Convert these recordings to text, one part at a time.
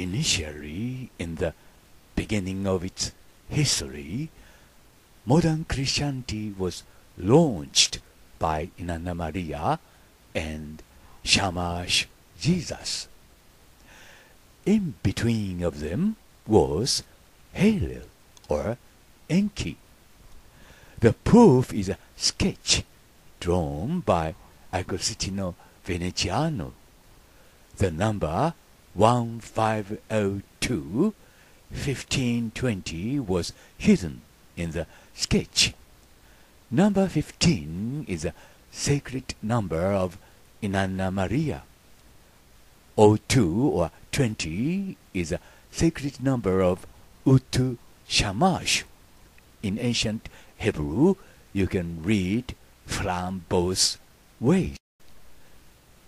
Initially, in the beginning of its history, modern Christianity was launched by Inanna Maria and Shamash Jesus. In between of them was Halil or Enki. The proof is a sketch drawn by Agostino Veneziano. The number 1502 1520 was hidden in the sketch. Number 15 is a sacred number of Inanna Maria. 02 or 20 is a sacred number of Utu Shamash. In ancient Hebrew, you can read from both ways.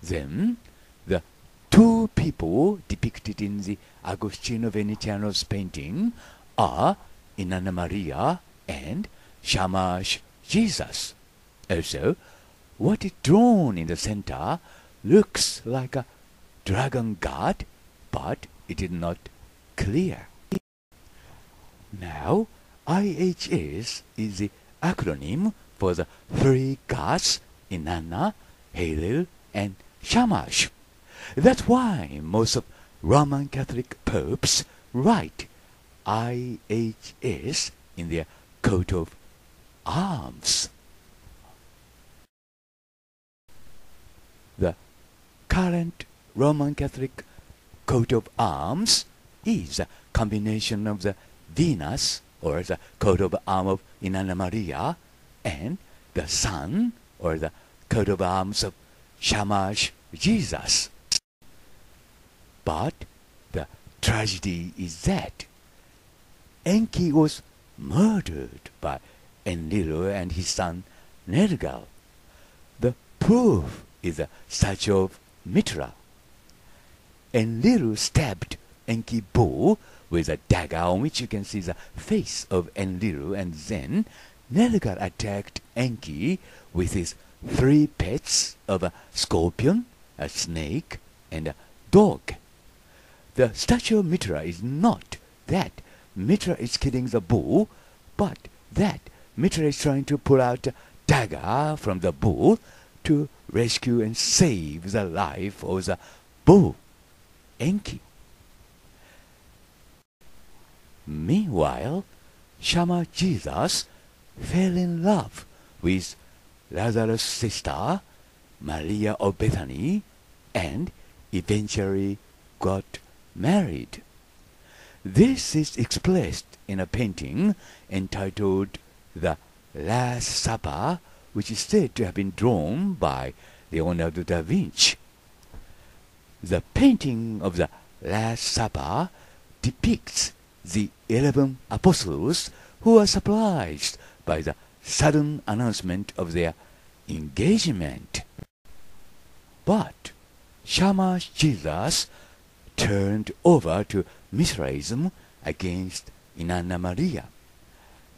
Then, the two people depicted in the Agostino Veneziano's painting are Inanna Maria and Shamash Jesus. Also, what is drawn in the center looks like a dragon god, but it is not clear. Now, IHS is the acronym for the three gods Inanna, Halil, and Shamash. That's why most of Roman Catholic popes write IHS in their coat of arms. The current Roman Catholic coat of arms is a combination of the Venus or the coat of arms of Inanna Maria and the Sun or the coat of arms of Shamash Jesus. But the tragedy is that Enki was murdered by Enlil and his son Nergal. The proof is a statue of Mitra. Enlil stabbed Enki bull with a dagger on which you can see the face of Enlil and then Nergal attacked Enki with his three pets of a scorpion, a snake, and a dog. The statue of Mitra is not that Mitra is killing the bull, but that Mitra is trying to pull out a dagger from the bull to rescue and save the life of the bull, Enki. Meanwhile, Shama Jesus fell in love with Lazarus' sister, Maria of Bethany, and eventually got married. This is expressed in a painting entitled The Last Supper, which is said to have been drawn by Leonardo da Vinci. The painting of the Last Supper depicts the eleven apostles who are surprised by the sudden announcement of their engagement. But Shamash Jesus turned over to Mithraism against Inanna Maria.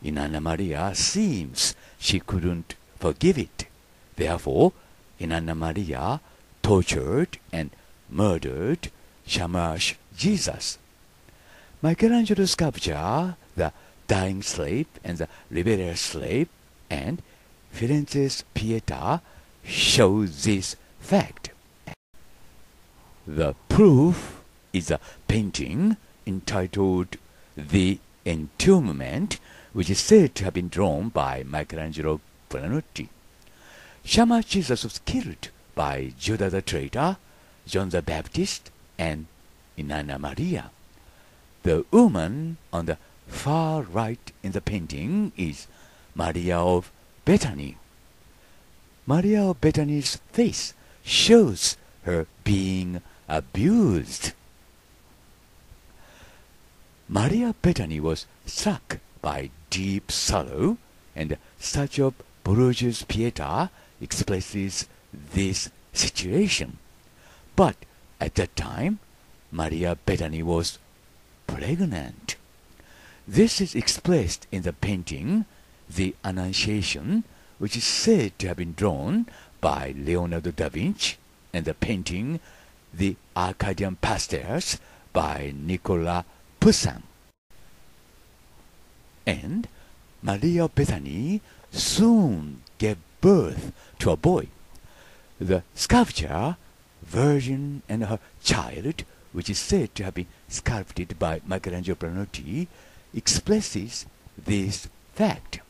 Inanna Maria seems she couldn't forgive it. Therefore, Inanna Maria tortured and murdered Shamash Jesus. Michelangelo's sculpture, The Dying Slave and the Liberated Slave, and Firenze's Pietà show this fact. The proof is a painting entitled The Entombment, which is said to have been drawn by Michelangelo Buonarroti. Shamash Jesus was killed by Judas the traitor, John the Baptist, and Inanna Maria. The woman on the far right in the painting is Maria of Bethany. Maria of Bethany's face shows her being abused. Maria Bethany was struck by deep sorrow, and such of Borrogia's Pietà expresses this situation. But at that time, Maria Bethany was pregnant. This is expressed in the painting The Annunciation, which is said to have been drawn by Leonardo da Vinci, and the painting The Arcadian Pastors by Nicolas Poussin. And Maria Bethany soon gave birth to a boy. The sculpture, Virgin and her Child, which is said to have been sculpted by Michelangelo Branotti, expresses this fact.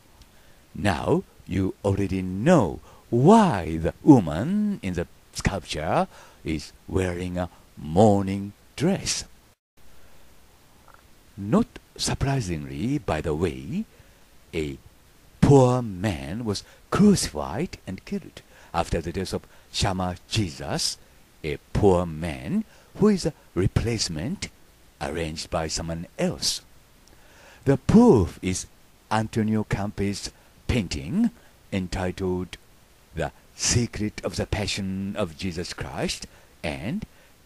Now you already know why the woman in the sculpture is wearing a mourning dress. Not surprisingly, by the way, a poor man was crucified and killed after the death of Shama Jesus, a poor man who is a replacement arranged by someone else. The proof is Antonio Campi's painting entitled The Secret of the Passion of Jesus Christ and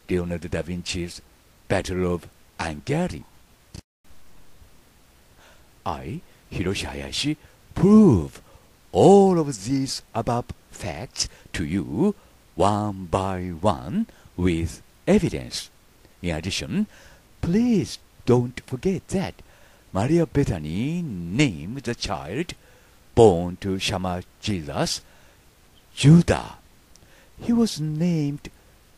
Leonardo da Vinci's Battle of Angari. I, Hiroshi Hayashi, prove all of these above facts to you one by one with evidence. In addition, please don't forget that Maria Bethany named the child born to Shama Jesus Judah. He was named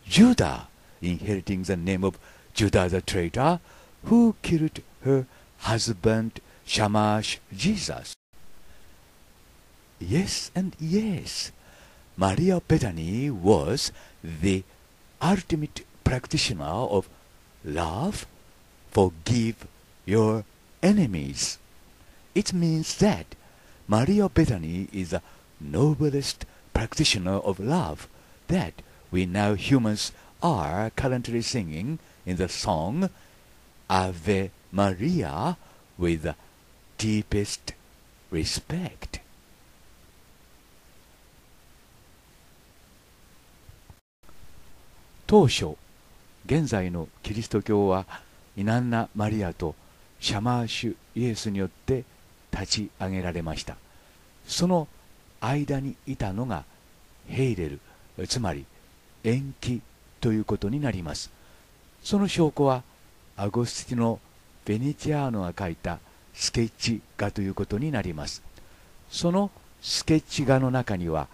Judah, inheriting the name of Judah the traitor, who killed her husband Shamash Jesus. Yes and yes, Maria Bethany was the ultimate practitioner of love, forgive your enemies. It means that Maria Bethany is the noblest practitioner of love that we now humans are currently singing in the song Ave Maria with deepest respect. 当初現在のキリスト教はイナンナ・マリアとシャマーシュ・イエスによって立ち上げられましたその間にいたのがヘイレルつまり延期ということになりますその証拠はアゴスティノ・ベネチアーノが描いたスケッチ画ということになります。そのスケッチ画の中には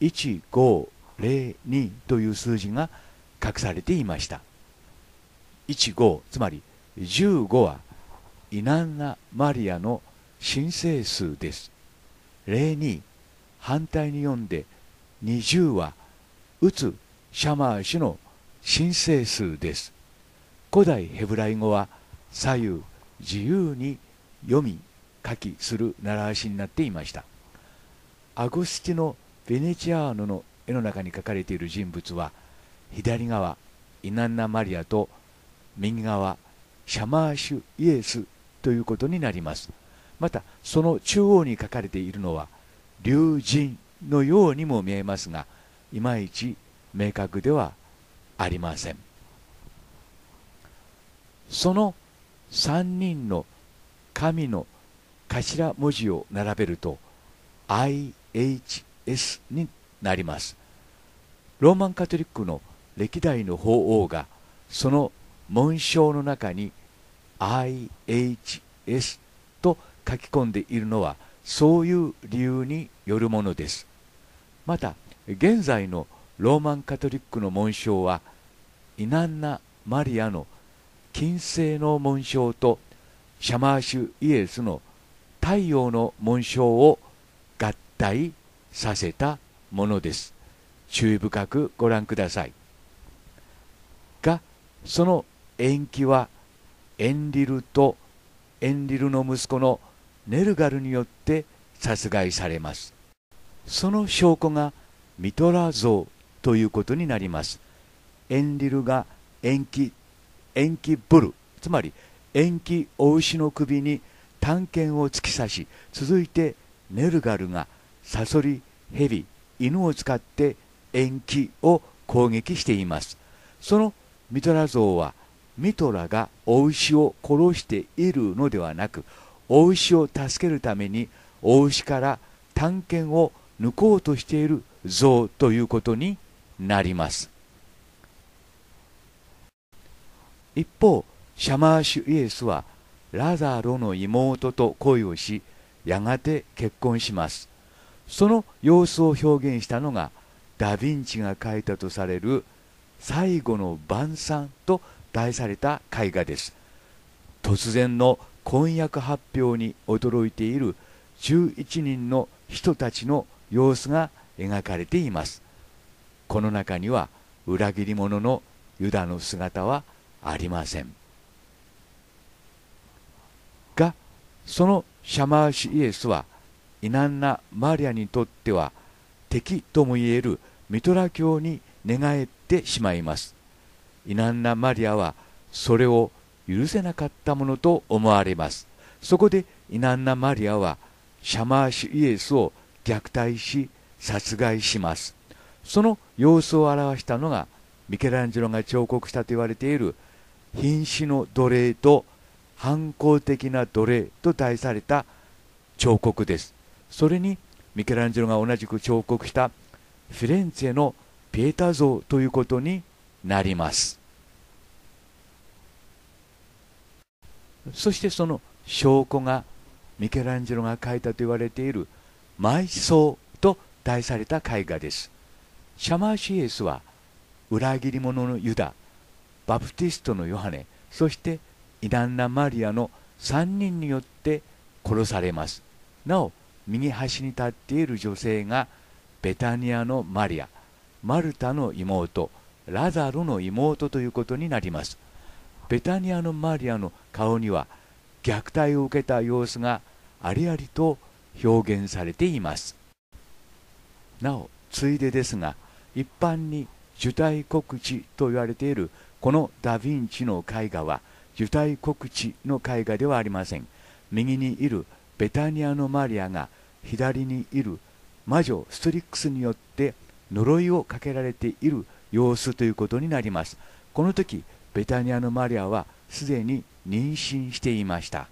1502という数字が隠されていました。15つまり15はイナンナ・マリアの申請数です。02反対に読んで20は打つシャマー氏の申請数です。古代ヘブライ語は左右自由に読み書きする習わしになっていました。アゴスティノ・ベネチアーノの絵の中に描かれている人物は左側イナンナ・マリアと右側シャマーシュイエスということになります。またその中央に書かれているのは龍神のようにも見えますがいまいち明確ではありません。その3人の神の頭文字を並べると IHS になります。ローマンカトリックの歴代の法王がその紋章の中に IHS と書き込んでいるのはそういう理由によるものです。また現在のローマンカトリックの紋章はイナンナ・マリアの金星の紋章とシャマーシュイエスの太陽の紋章を合体させたものです。注意深くご覧ください。がその延期はエンリルとエンリルの息子のネルガルによって殺害されます。その証拠がミトラ像ということになります。エンリルが延期延期ブルつまり延期お牛の首に探検を突き刺し続いてネルガルがサソリヘビ犬を使って延期を攻撃しています。そのミトラ像はミトラがお牛を殺しているのではなくお牛を助けるためにお牛から探検を抜こうとしている像ということになります。一方シャマーシュイエスはラザロの妹と恋をしやがて結婚します。その様子を表現したのがダ・ヴィンチが描いたとされる「最後の晩餐」と題された絵画です。突然の婚約発表に驚いている11人の人たちの様子が描かれています。この中には裏切り者のユダの姿はありませんがそのシャマーシイエスはイナンナ・マリアにとっては敵ともいえるミトラ教に寝返ってしまいます。イナンナ・マリアはそれを許せなかったものと思われます。そこでイナンナ・マリアはシャマーシュイエスを虐待し殺害します。その様子を表したのがミケランジェロが彫刻したと言われている瀕死の奴隷と反抗的な奴隷と題された彫刻です。それにミケランジェロが同じく彫刻したフィレンツェのピエタ像ということになります。そしてその証拠がミケランジェロが描いたと言われている埋葬と題された絵画です。シャマーシエスは裏切り者のユダバプティストのヨハネそしてイナン・マリアの3人によって殺されます。なお右端に立っている女性がベタニアのマリアマルタの妹ラザロの妹ということになります。ベタニアのマリアの顔には虐待を受けた様子がありありと表現されています。なおついでですが一般に受胎告知と言われているこのダ・ヴィンチの絵画は受胎告知の絵画ではありません。右にいるベタニアのマリアが左にいる魔女ストリックスによって呪いをかけられている様子ということになります。この時ベタニアのマリアはすでに妊娠していました。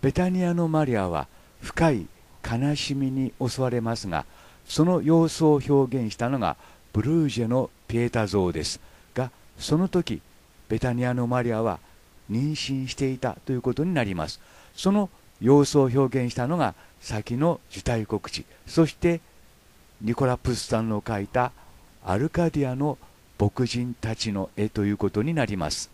ベタニアのマリアは深い悲しみに襲われますがその様子を表現したのがブルージェのピエタ像ですがその時ベタニアのマリアは妊娠していたということになります。その様子を表現したのが先の受胎告知。そしてニコラ・プスさんの描いたアルカディアの牧人たちの絵ということになります。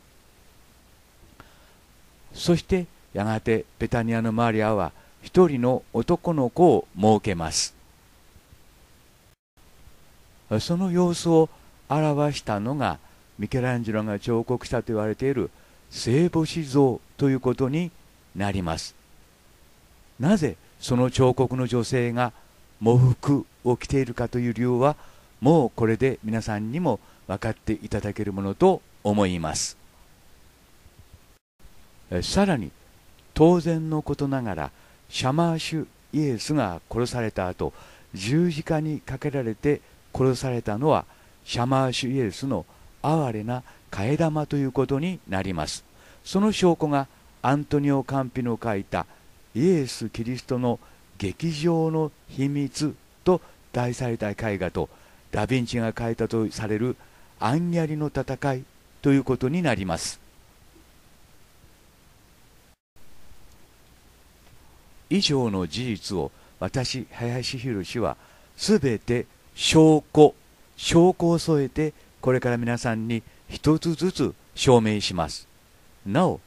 そしてやがてベタニアのマリアは一人の男の子を設けます。その様子を表したのがミケランジェロが彫刻したと言われている聖母子像ということになります。なぜその彫刻の女性が喪服を着ているかという理由はもうこれで皆さんにも分かっていただけるものと思います。さらに当然のことながらシャマーシュイエスが殺された後十字架にかけられて殺されたのはシャマーシュイエスの哀れな替え玉ということになります。その証拠がアントニオ・カンピの書いたイエス・キリストの劇場の秘密と題された絵画とダ・ヴィンチが描いたとされるアンギャリの戦いということになります。以上の事実を私林博は全て証拠証拠を添えてこれから皆さんに一つずつ証明します。なお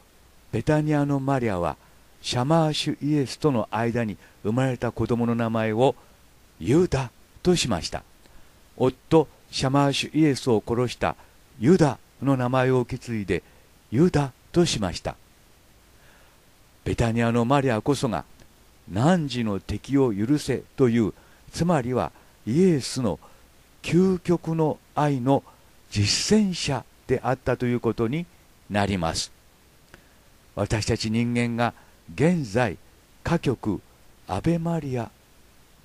ベタニアのマリアはシャマーシュイエスとの間に生まれた子供の名前をユダとしました。夫シャマーシュイエスを殺したユダの名前を受け継いでユダとしました。ベタニアのマリアこそが汝の敵を許せというつまりはイエスの究極の愛の実践者であったということになります。私たち人間が現在歌曲「アベマリア」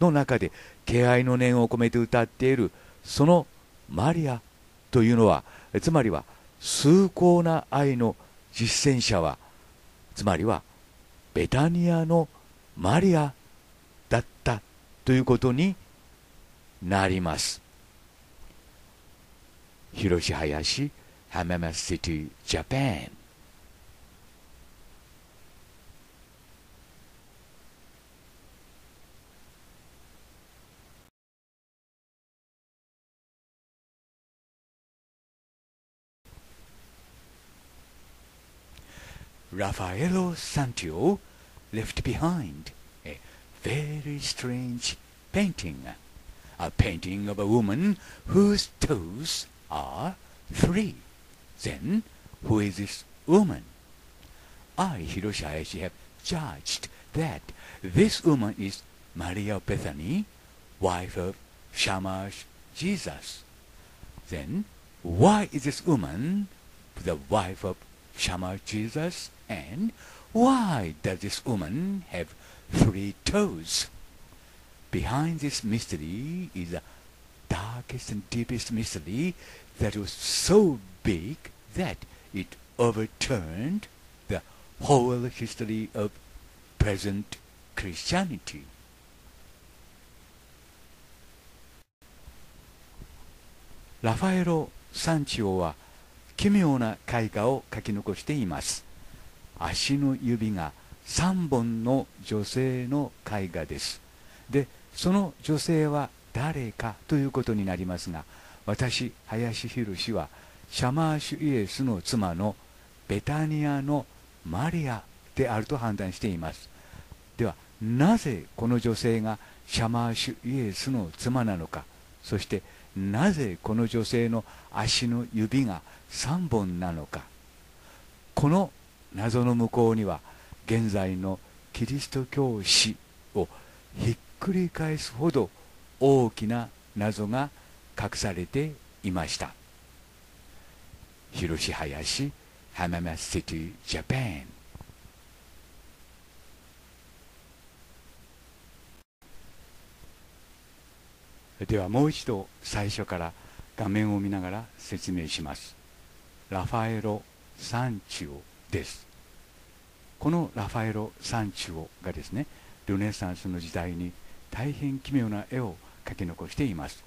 の中で敬愛の念を込めて歌っているそのマリアというのはつまりは崇高な愛の実践者はつまりはベタニアのマリアだったということになります Hiroshi Hayashi, Hamama City, Japan. ラファエロ・サンティオ left behind a very strange painting. A painting of a woman whose toes are three. Then, who is this woman? I, Hiroshi Hayashi, have judged that this woman is Maria Bethany, wife of Shamash Jesus. Then, why is this woman the wife of Shamash Jesus? And why does this woman have three toes? Behind this mystery is the darkest and deepest mystery that was so big that it overturned the whole history of present Christianity. ラファエロ・サンチオは奇妙な絵画を描き残しています。足の指が3本の女性の絵画です。で、その女性は誰かということになりますが、私、林博は、シャマーシュイエスの妻のベタニアのマリアであると判断しています。では、なぜこの女性がシャマーシュイエスの妻なのか、そしてなぜこの女性の足の指が3本なのか、この謎の向こうには現在のキリスト教史をひっくり返すほど大きな謎が隠されていました。広志林浜松シティジャパンではもう一度最初から画面を見ながら説明します。ラファエロ・サンチオです。このラファエロ・サンチュオがですねルネサンスの時代に大変奇妙な絵を描き残しています。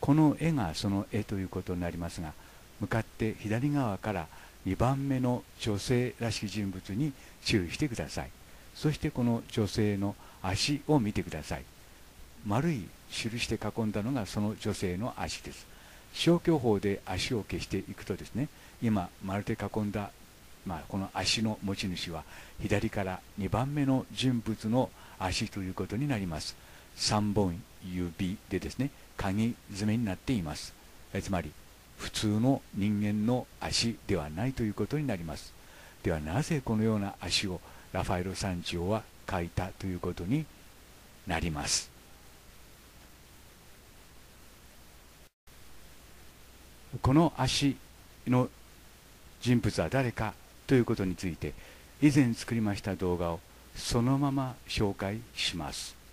この絵がその絵ということになりますが向かって左側から2番目の女性らしき人物に注意してください。そしてこの女性の足を見てください。丸い印で囲んだのがその女性の足です。消去法で足を消していくとですね今丸で囲んだまあ、この足の持ち主は左から2番目の人物の足ということになります。3本指でですね鍵爪になっています。つまり普通の人間の足ではないということになります。ではなぜこのような足をラファエロ・サンチオは描いたということになります。この足の人物は誰かということについて以前作りました動画をそのまま紹介します。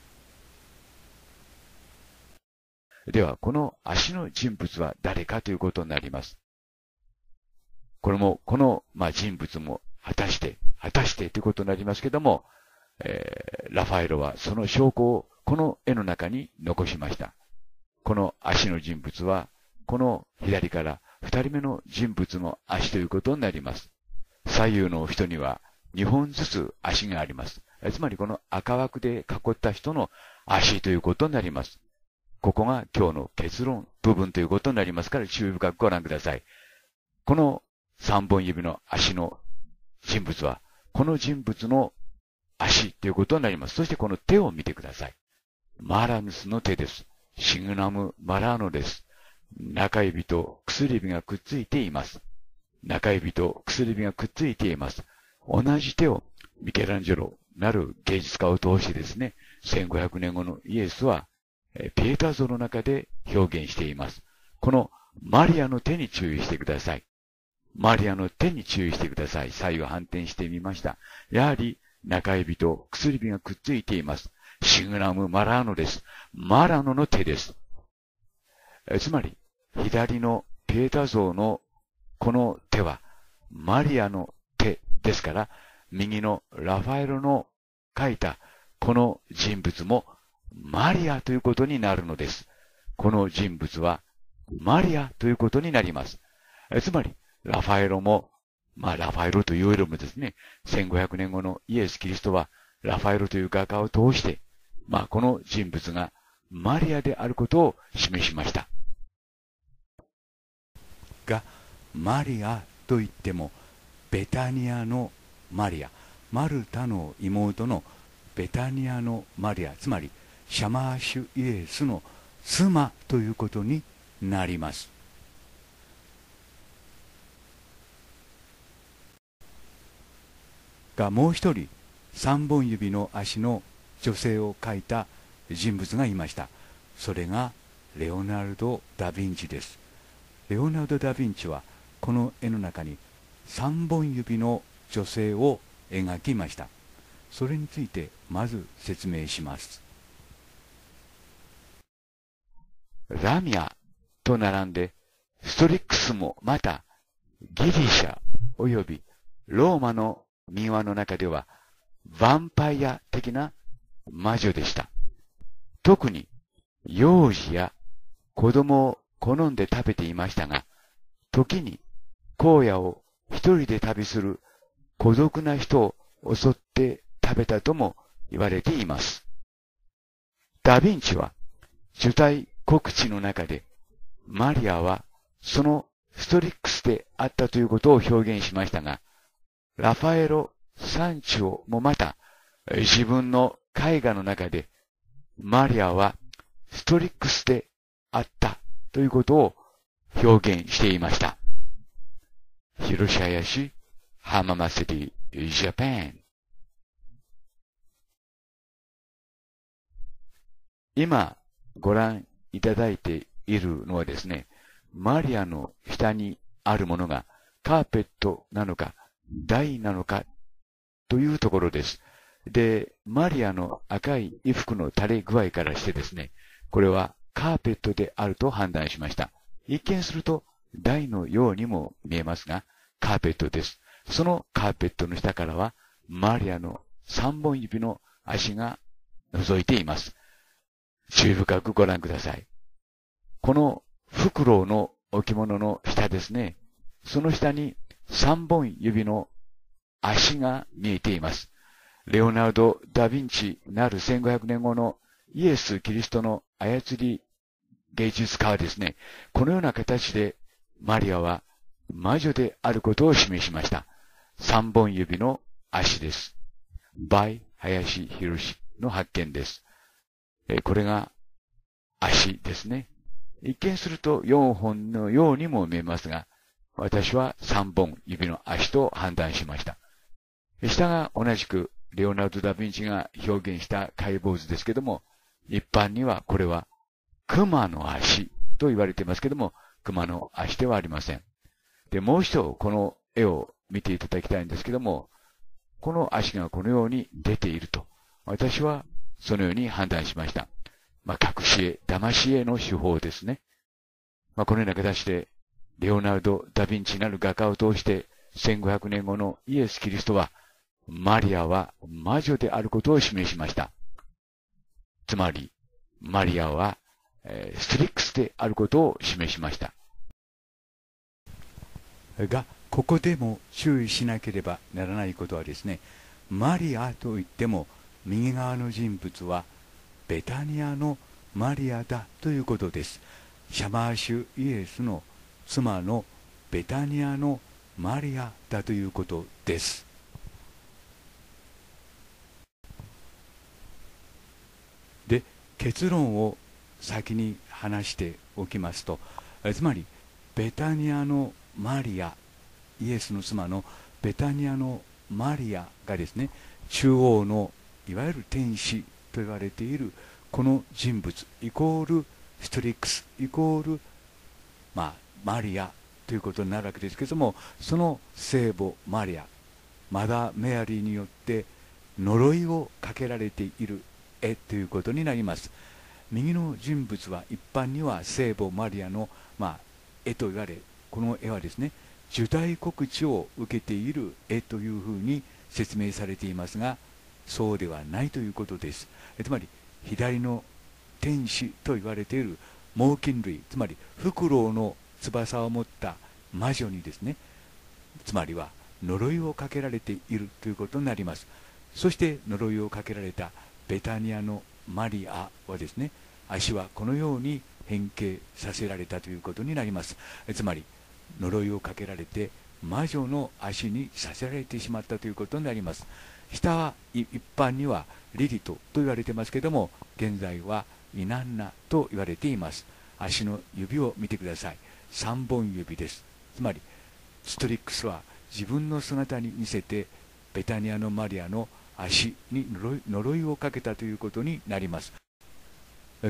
ではこの足の人物は誰かということになりますこれもこの、まあ、人物も果たして果たしてということになりますけども、えー、ラファエロはその証拠をこの絵の中に残しましたこの足の人物はこの左から二人目の人物の足ということになります左右の人には2本ずつ足があります。つまりこの赤枠で囲った人の足ということになります。ここが今日の結論部分ということになりますから注意深くご覧ください。この3本指の足の人物は、この人物の足ということになります。そしてこの手を見てください。マラヌスの手です。シグナム・マラーノです。中指と薬指がくっついています。中指と薬指がくっついています。同じ手をミケランジェロなる芸術家を通してですね、1500年後のイエスは、ピエタ像の中で表現しています。このマリアの手に注意してください。マリアの手に注意してください。左右反転してみました。やはり中指と薬指がくっついています。シグナム・マラーノです。マラノの手です。つまり、左のピエタ像のこの手はマリアの手ですから、右のラファエロの書いたこの人物もマリアということになるのです。この人物はマリアということになります。つまり、ラファエロも、まあ、ラファエロというよりもですね、1500年後のイエス・キリストは、ラファエロという画家を通して、まあ、この人物がマリアであることを示しました。が、マリアといっても、ベタニアのマリア、マルタの妹のベタニアのマリア、つまり、シャマーシュイエスの妻ということになります。がもう一人三本指の足の女性を描いた人物がいました。それがレオナルド・ダ・ヴィンチです。レオナルド・ダ・ヴィンチはこの絵の中に三本指の女性を描きました。それについてまず説明します。ラミアと並んでストリックスもまたギリシャ及びローマの民話の中ではヴァンパイア的な魔女でした。特に幼児や子供を好んで食べていましたが、時に荒野を一人で旅する孤独な人を襲って食べたとも言われています。ダヴィンチは受胎告知の中でマリアはそのストリックスであったということを表現しましたが、ラファエロ・サンチオもまた自分の絵画の中でマリアはストリックスであったということを表現していました。広島屋市浜祭りジャパン今ご覧いただいているのはですね、マリアの下にあるものがカーペットなのか台なのかというところです。で、マリアの赤い衣服の垂れ具合からしてですね、これはカーペットであると判断しました。一見すると台のようにも見えますが、カーペットです。そのカーペットの下からは、マリアの三本指の足が覗いています。注意深くご覧ください。このフクロウの置物の下ですね。その下に三本指の足が見えています。レオナルド・ダ・ヴィンチなる1500年後のイエス・キリストの操り芸術家はですね、このような形でマリアは魔女であることを示しました。三本指の足です。バイ・林博士の発見です。えこれが足ですね。一見すると4本のようにも見えますが、私は3本指の足と判断しました。下が同じくレオナルド・ダ・ヴィンチが表現した解剖図ですけども、一般にはこれは熊の足と言われていますけども、熊の足ではありません。で、もう一度この絵を見ていただきたいんですけども、この足がこのように出ていると、私はそのように判断しました。まあ、隠し絵、騙し絵の手法ですね。まあ、このような形でレオナルド・ダ・ヴィンチなる画家を通して1500年後のイエス・キリストはマリアは魔女であることを示しました。つまり、マリアは、えー、ストリックスであることを示しました。が、ここでも注意しなければならないことはですね、マリアといっても右側の人物はベタニアのマリアだということです。シャマーシュイエスの妻のベタニアのマリアだということです。で結論を先に話しておきますとつまりベタニアのマリアイエスの妻のベタニアのマリアがですね中央のいわゆる天使と言われているこの人物イコールストリックスイコールまあマリアということになるわけですけれどもその聖母マリアマダ・メアリーによって呪いをかけられている絵ということになります。右の人物は一般には聖母マリアの、まあ、絵と言われこの絵はですね受胎告知を受けている絵というふうに説明されていますがそうではないということです。つまり左の天使と言われている猛禽類つまりフクロウの翼を持った魔女にですねつまりは呪いをかけられているということになります。そして呪いをかけられたベタニアのマリアはですね足はこのように変形させられたということになります。つまり呪いをかけられて魔女の足にさせられてしまったということになります。下は一般にはリリトと言われてますけども現在はイナンナと言われています。足の指を見てください。3本指です。つまりストリックスは自分の姿に似せてベタニアのマリアの足に呪いをかけたということになります。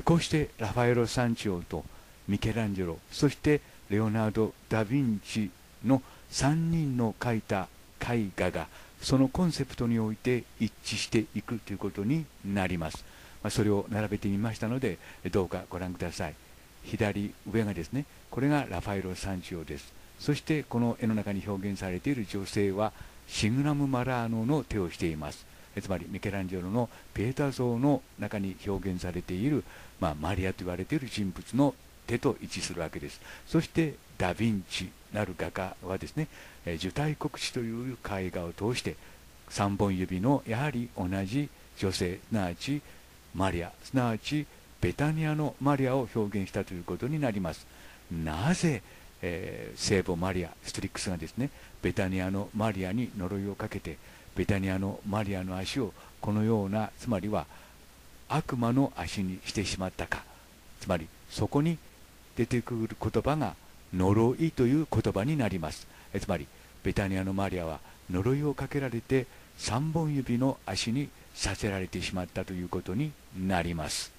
こうしてラファエロ・サンチオとミケランジェロそしてレオナルド・ダ・ヴィンチの3人の描いた絵画がそのコンセプトにおいて一致していくということになります、まあ、それを並べてみましたのでどうかご覧ください。左上がですね。これがラファエロ・サンチオです。そしてこの絵の中に表現されている女性はシグナム・マラーノの手をしています。つまりミケランジェロのペーター像の中に表現されている、まあ、マリアと言われている人物の手と一致するわけです。そしてダ・ヴィンチなる画家はですね「え受胎告知」という絵画を通して3本指のやはり同じ女性すなわちマリアすなわちベタニアのマリアを表現したということになります。なぜ、えー、聖母マリアストリックスがですねベタニアのマリアに呪いをかけてベタニアのマリアの足をこのようなつまりは悪魔の足にしてしまったか。つまりそこに出てくる言葉が呪いという言葉になります。つまりベタニアのマリアは呪いをかけられて3本指の足にさせられてしまったということになります。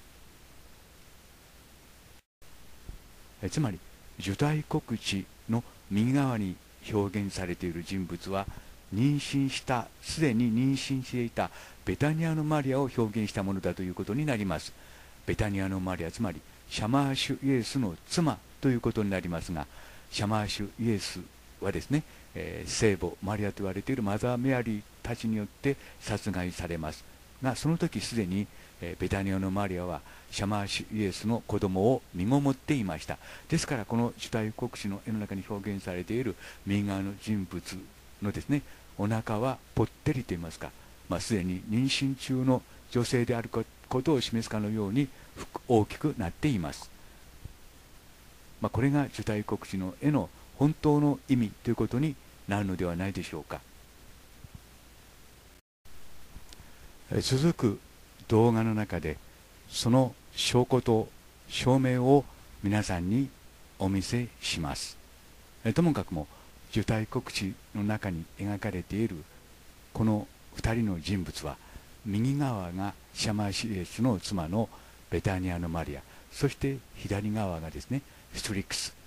つまり受胎告知の右側に表現されている人物は妊娠したすでに妊娠していたベタニアのマリアを表現したものだということになります。ベタニアのマリアつまりシャマーシュイエスの妻ということになりますがシャマーシュイエスはですね、えー、聖母マリアと言われているマザー・メアリーたちによって殺害されます。がその時すでに、えー、ベタニアのマリアはシャマーシイエスの子供を身ごもっていました。ですからこの主体国史の絵の中に表現されている右側の人物のですねお腹はぽってりと言いますか、まあ、すでに妊娠中の女性であることを示すかのように大きくなっています、まあ、これが受胎告知の絵の本当の意味ということになるのではないでしょうか。続く動画の中でその証拠と証明を皆さんにお見せします。ともかくも受胎告知の中に描かれているこの2人の人物は右側がシャマーシエスの妻のベタニアのマリアそして左側がですねストリックス。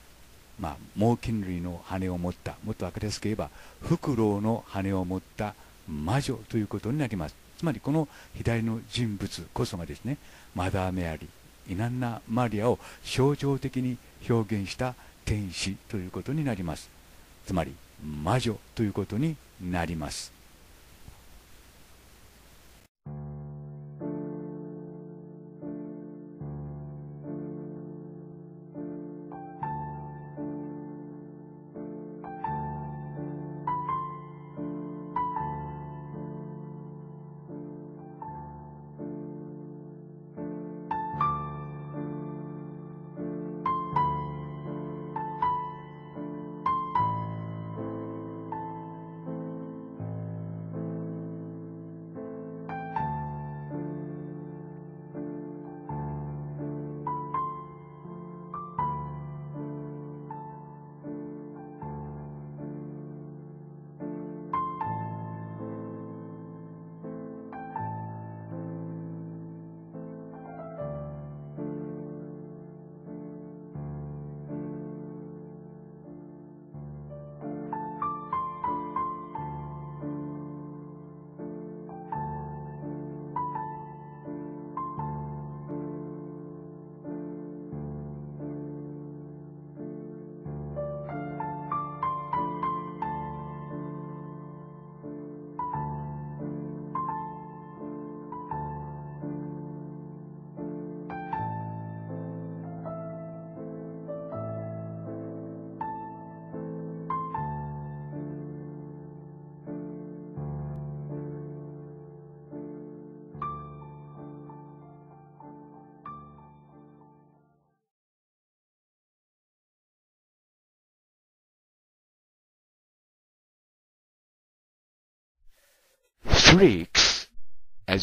まあ、猛禽類の羽を持ったもっと分かりやすく言えばフクロウの羽を持った魔女ということになります。つまりこの左の人物こそがですねマダー・メアリーイナンナ・マリアを象徴的に表現した天使ということになります。つまり魔女ということになります。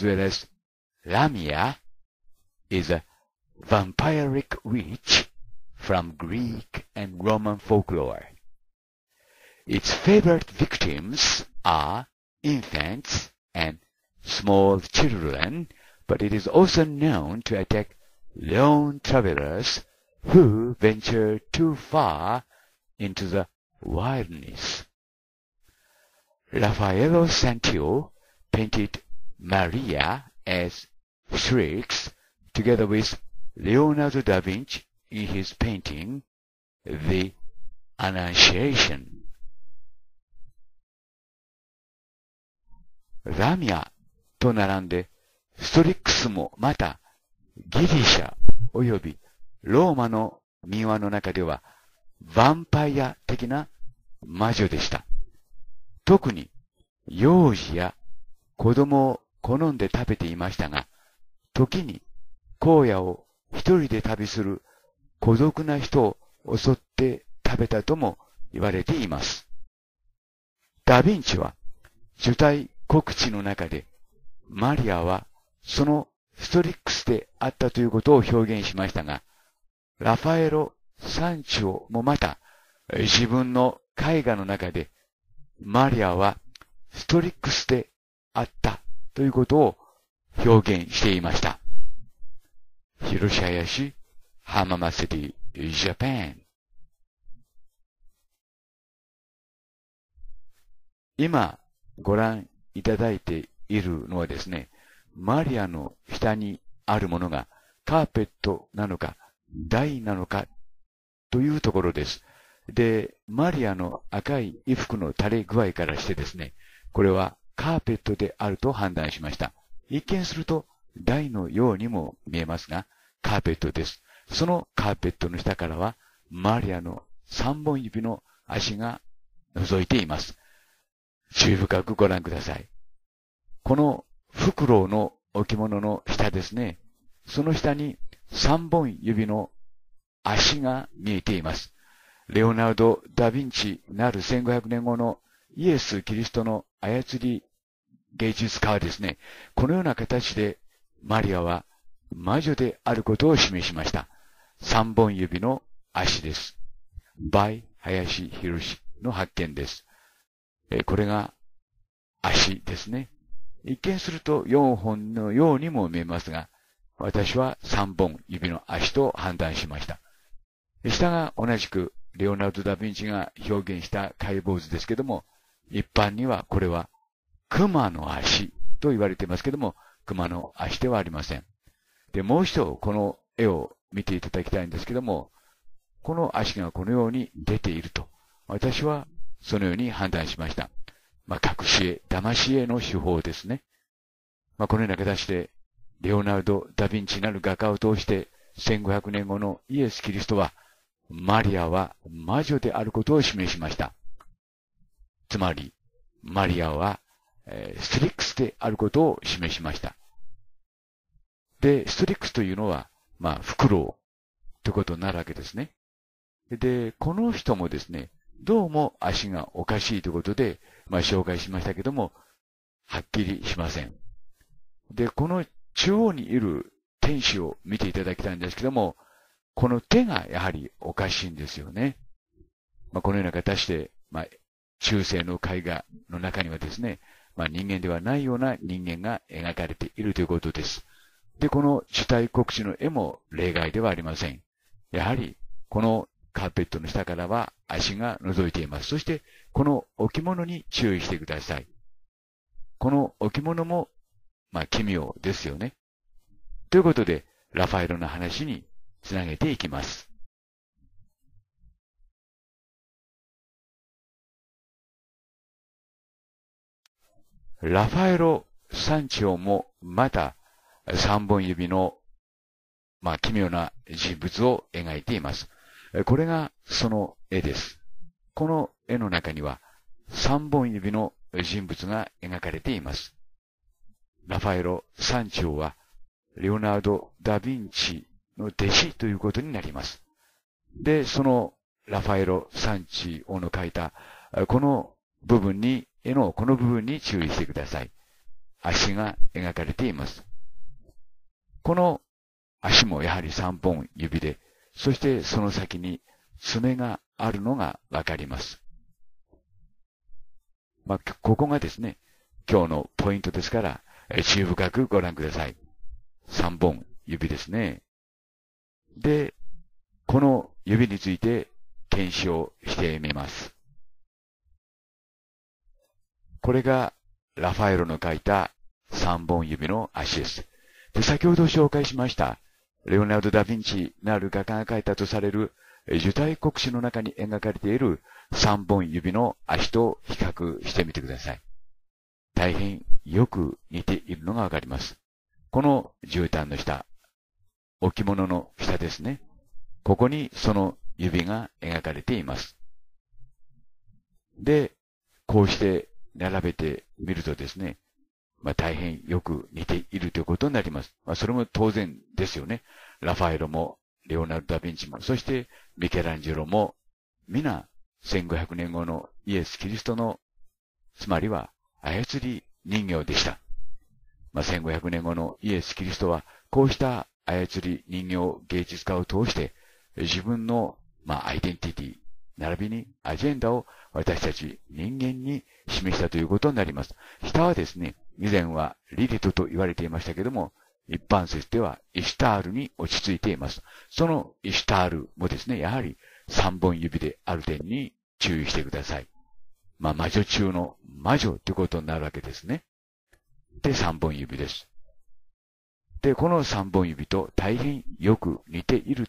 Well as Lamia, is a vampiric witch from Greek and Roman folklore. Its favorite victims are infants and small children, but it is also known to attack lone travelers who venture too far into the wilderness. Raffaello Santillo painted Maria as Strix together with Leonardo da Vinci in his painting The Annunciation. ラミアと並んで、ストリックスもまたギリシャ及びローマの民話の中ではヴァンパイア的な魔女でした。特に幼児や子供を好んで食べていましたが、時に荒野を一人で旅する孤独な人を襲って食べたとも言われています。ダヴィンチは受胎告知の中で、マリアはそのストリックスであったということを表現しましたが、ラファエロ・サンチオもまた自分の絵画の中で、マリアはストリックスであったということを表現していました。広島市市浜祭りジャパン今ご覧いただいているのはですね、マリアの下にあるものがカーペットなのか台なのかというところです。で、マリアの赤い衣服の垂れ具合からしてですね、これはカーペットであると判断しました。一見すると台のようにも見えますが、カーペットです。そのカーペットの下からは、マリアの三本指の足が覗いています。注意深くご覧ください。このフクロウの置物の下ですね。その下に三本指の足が見えています。レオナルド・ダ・ヴィンチなる1500年後のイエス・キリストの操り芸術家はですね、このような形でマリアは魔女であることを示しました。三本指の足です。バイ・林博士の発見です。これが足ですね。一見すると4本のようにも見えますが、私は3本指の足と判断しました。下が同じくレオナルド・ダ・ヴィンチが表現した解剖図ですけども、一般にはこれは熊の足と言われていますけども、熊の足ではありません。で、もう一度この絵を見ていただきたいんですけども、この足がこのように出ていると、私はそのように判断しました。まあ、隠し絵、騙し絵の手法ですね。まあ、このような形で、レオナルド・ダ・ヴィンチなる画家を通して、1500年後のイエス・キリストは、マリアは魔女であることを示しました。つまり、マリアは、えー、ストリックスであることを示しました。で、ストリックスというのは、まあ、フクロウということになるわけですね。で、この人もですね、どうも足がおかしいということで、まあ、紹介しましたけども、はっきりしません。で、この中央にいる天使を見ていただきたいんですけども、この手がやはりおかしいんですよね。まあ、このような形で、まあ、中世の絵画の中にはですね、まあ、人間ではないような人間が描かれているということです。で、この主体告知の絵も例外ではありません。やはり、このカーペットの下からは足が覗いています。そして、この置物に注意してください。この置物も、まあ、奇妙ですよね。ということで、ラファエロの話につなげていきます。ラファエロ山頂もまた三本指の、まあ、奇妙な人物を描いています。これがその絵です。この絵の中には三本指の人物が描かれています。ラファエロ・サンチオは、レオナルド・ダ・ヴィンチの弟子ということになります。で、そのラファエロ・サンチオの描いた、この部分に、絵のこの部分に注意してください。足が描かれています。この足もやはり3本指で、そしてその先に爪があるのがわかります。まあ、ここがですね、今日のポイントですから、注意深くご覧ください。3本指ですね。で、この指について検証してみます。これがラファエロの書いた3本指の足です。で、先ほど紹介しました、レオナルド・ダ・ヴィンチなる画家が書いたとされる受胎国史の中に描かれている3本指の足と比較してみてください。大変よく似ているのがわかります。この絨毯の下、置物の下ですね。ここにその指が描かれています。で、こうして並べてみるとですね、まあ大変よく似ているということになります。まあそれも当然ですよね。ラファエロも、レオナルド・ダ・ヴィンチも、そしてミケランジェロも、皆1500年後のイエス・キリストの、つまりは操り人形でした。まあ、1500年後のイエス・キリストは、こうした操り人形芸術家を通して、自分の、まあ、アイデンティティ、並びにアジェンダを私たち人間に示したということになります。下はですね、以前はリリトと言われていましたけども、一般説ではイシュタールに落ち着いています。そのイシュタールもですね、やはり三本指である点に注意してください。まあ、魔女中の魔女ということになるわけですね。で、三本指です。で、この三本指と大変よく似ている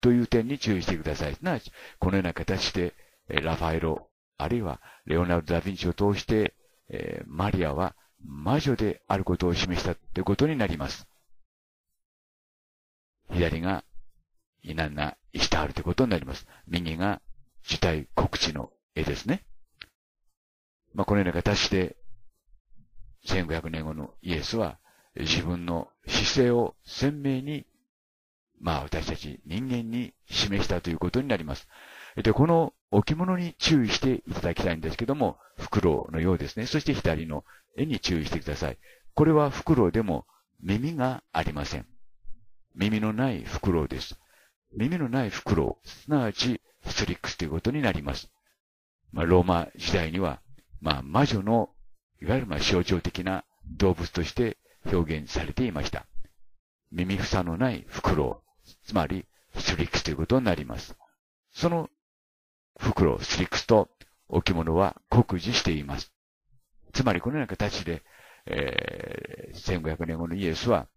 という点に注意してください。すなわち、このような形で、ラファエロ、あるいはレオナルド・ダ・ヴィンチを通して、え、マリアは魔女であることを示したということになります。左がイナンナ・イシタールということになります。右が主体告知の絵ですね。まあ、このような形で、1500年後のイエスは自分の姿勢を鮮明に、まあ私たち人間に示したということになります。で、この置物に注意していただきたいんですけども、フクロウのようですね。そして左の絵に注意してください。これはフクロウでも耳がありません。耳のないフクロウです。耳のないフクロウ、すなわちストリックスということになります。まあ、ローマ時代には、まあ、魔女の、いわゆるまあ象徴的な動物として表現されていました。耳房のないフクロウ、つまりスリックスということになります。そのフクロウ、スリックスと置物は酷似しています。つまりこのような形で、えー、1500年後のイエスは、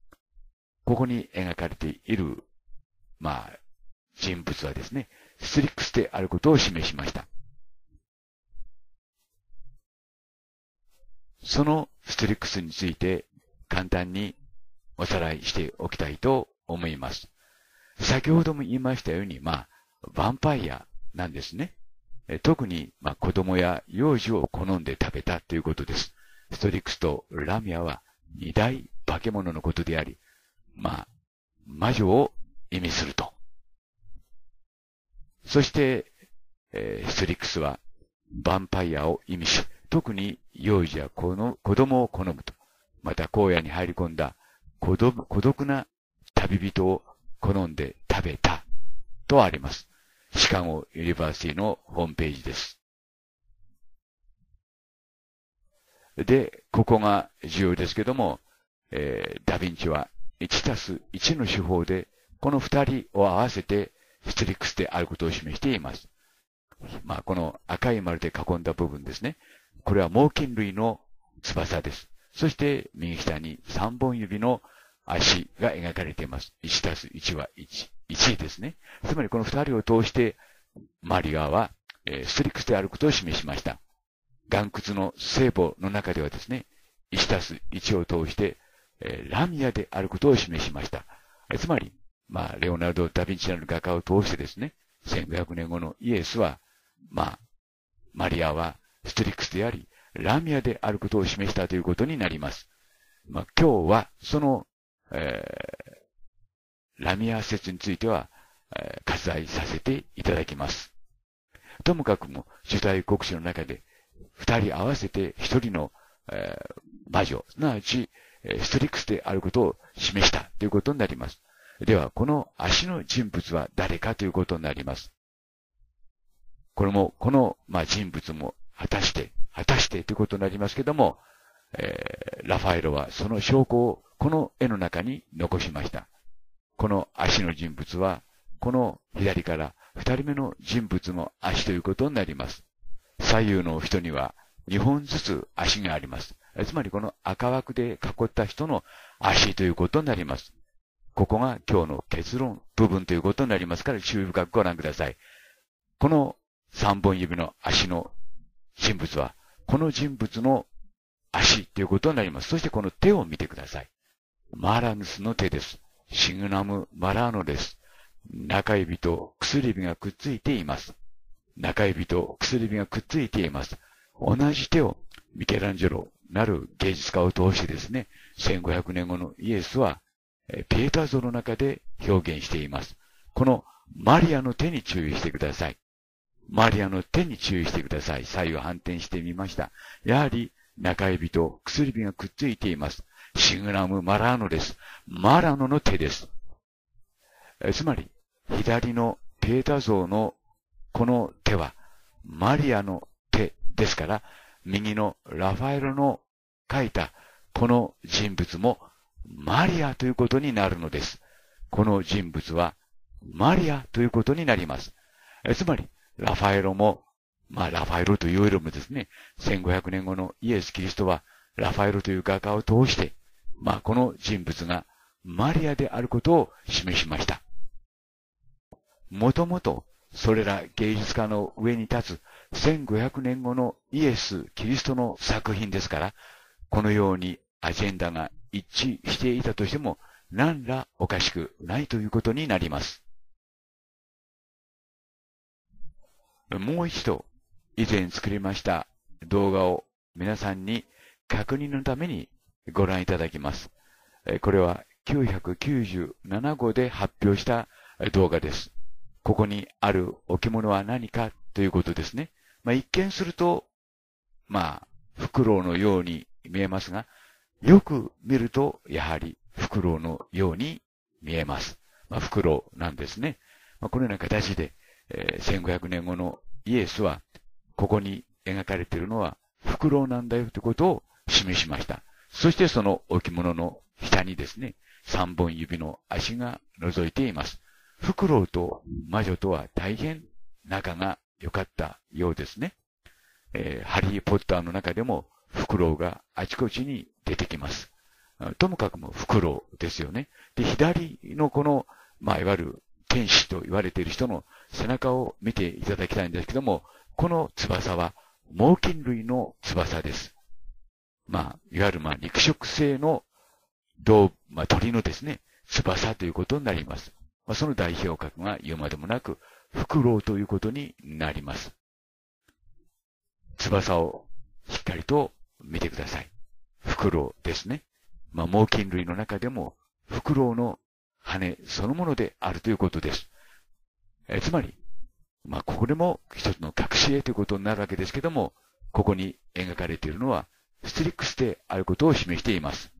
ここに描かれている、まあ、人物はですね、スリックスであることを示しました。そのストリックスについて簡単におさらいしておきたいと思います。先ほども言いましたように、まあ、ヴァンパイアなんですね。特に、まあ、子供や幼児を好んで食べたということです。ストリックスとラミアは二大化け物のことであり、まあ、魔女を意味すると。そして、えー、ストリックスはヴァンパイアを意味し、特に幼児や子の子供を好むと。また荒野に入り込んだ孤独孤独な旅人を好んで食べたとあります。 Chicago University のホームページです。で、ここが重要ですけども、えー、ダヴィンチは1たす1の手法で、この2人を合わせてストリックスであることを示しています。まあ、この赤い丸で囲んだ部分ですね。これは猛禽類の翼です。そして右下に3本指の足が描かれています。1たす1は1。1ですね。つまりこの2人を通して、マリアは、えー、ストリックスであることを示しました。岩窟の聖母の中ではですね、1たす1を通して、えー、ラミアであることを示しました。つまり、まあ、レオナルド・ダ・ヴィンチなる画家を通してですね、1500年後のイエスは、まあ、マリアはストリックスであり、ラミアであることを示したということになります。まあ、今日は、その、えー、ラミア説については、えー、割愛させていただきます。ともかくも、主体国史の中で、二人合わせて一人の、えー、魔女、すなわち、ストリックスであることを示したということになります。では、この足の人物は誰かということになります。これも、この、まあ、人物も果たして、果たしてということになりますけども、えー、ラファエロはその証拠をこの絵の中に残しました。この足の人物は、この左から二人目の人物の足ということになります。左右の人には二本ずつ足があります。つまりこの赤枠で囲った人の足ということになります。ここが今日の結論部分ということになりますから注意深くご覧ください。この三本指の足の人物は、この人物の足ということになります。そしてこの手を見てください。マラヌスの手です。シグナム・マラーノです。中指と薬指がくっついています。中指と薬指がくっついています。同じ手をミケランジェロなる芸術家を通してですね、1500年後のイエスは、ペータ像の中で表現しています。このマリアの手に注意してください。マリアの手に注意してください。左右反転してみました。やはり中指と薬指がくっついています。シグナム・マラーノです。マラノの手です。つまり、左のペータ像のこの手は、マリアの手ですから、右のラファエロの書いたこの人物もマリアということになるのです。この人物はマリアということになります。つまり、ラファエロも、まあ、ラファエロというよりもですね、1500年後のイエス・キリストは、ラファエロという画家を通して、まあ、この人物がマリアであることを示しました。もともと、それら芸術家の上に立つ1500年後のイエス・キリストの作品ですから、このようにアジェンダが一致していたとしても、何らおかしくないということになります。もう一度、以前作りました動画を皆さんに確認のためにご覧いただきます。これは997号で発表した動画です。ここにある置物は何かということですね。まあ、一見すると、まあ、フクロウのように見えますが、よく見ると、やはりフクロウのように見えます。まあ、フクロウなんですね。まあ、このような形で、えー、1500年後のイエスは、ここに描かれているのは、フクロウなんだよということを示しました。そしてその置物の下にですね、三本指の足が覗いています。フクロウと魔女とは大変仲が良かったようですね。えー、ハリー・ポッターの中でもフクロウがあちこちに出てきます。ともかくもフクロウですよね。で、左のこの、まあ、いわゆる天使と言われている人の背中を見ていただきたいんですけども、この翼は猛禽類の翼です。まあ、いわゆるまあ肉食性の動、まあ鳥のですね、翼ということになります。まあ、その代表格が言うまでもなく、フクロウということになります。翼をしっかりと見てください。フクロウですね。まあ、猛禽類の中でも、フクロウの羽そのものであるということです。えつまり、まあ、ここでも一つの隠し絵ということになるわけですけども、ここに描かれているのは、ストリックスであることを示しています。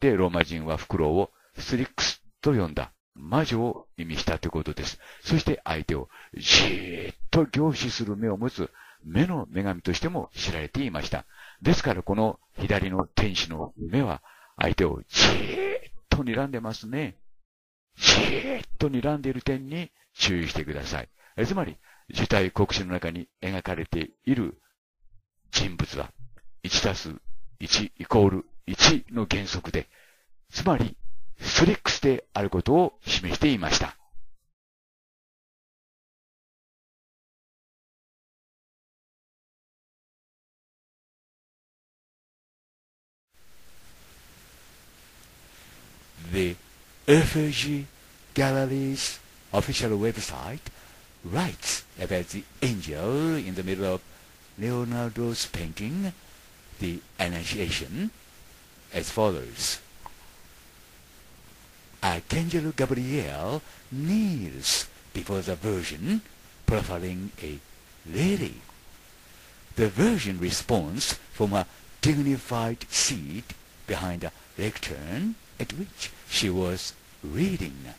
で、ローマ人はフクロウをストリックスと呼んだ。魔女を意味したということです。そして相手をじーっと凝視する目を持つ目の女神としても知られていました。ですからこの左の天使の目は相手をじーっと睨んでますね。じーっと睨んでいる点に注意してください。えつまり、受体国史の中に描かれている人物は、1たす1イコール1の原則で、つまり、ストリックスであることを示していました。The FAG Gallery's official website writes about the angel in the middle of Leonardo's painting, The Annunciation, as follows. Archangel Gabriel kneels before the Virgin, profiling a lady. The Virgin responds from a dignified seat behind a lectern at which she was reading.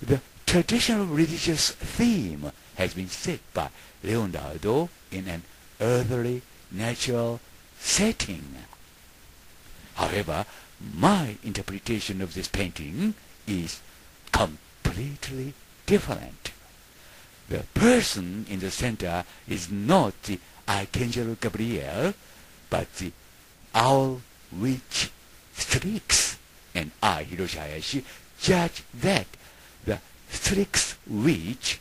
The traditional religious theme has been set by Leonardo in an earthly, natural setting. However, my interpretation of this painting is completely different. The person in the center is not the Archangel Gabriel, but the owl witch Strix. And I, Hiroshi Hayashi, judge that the Strix witch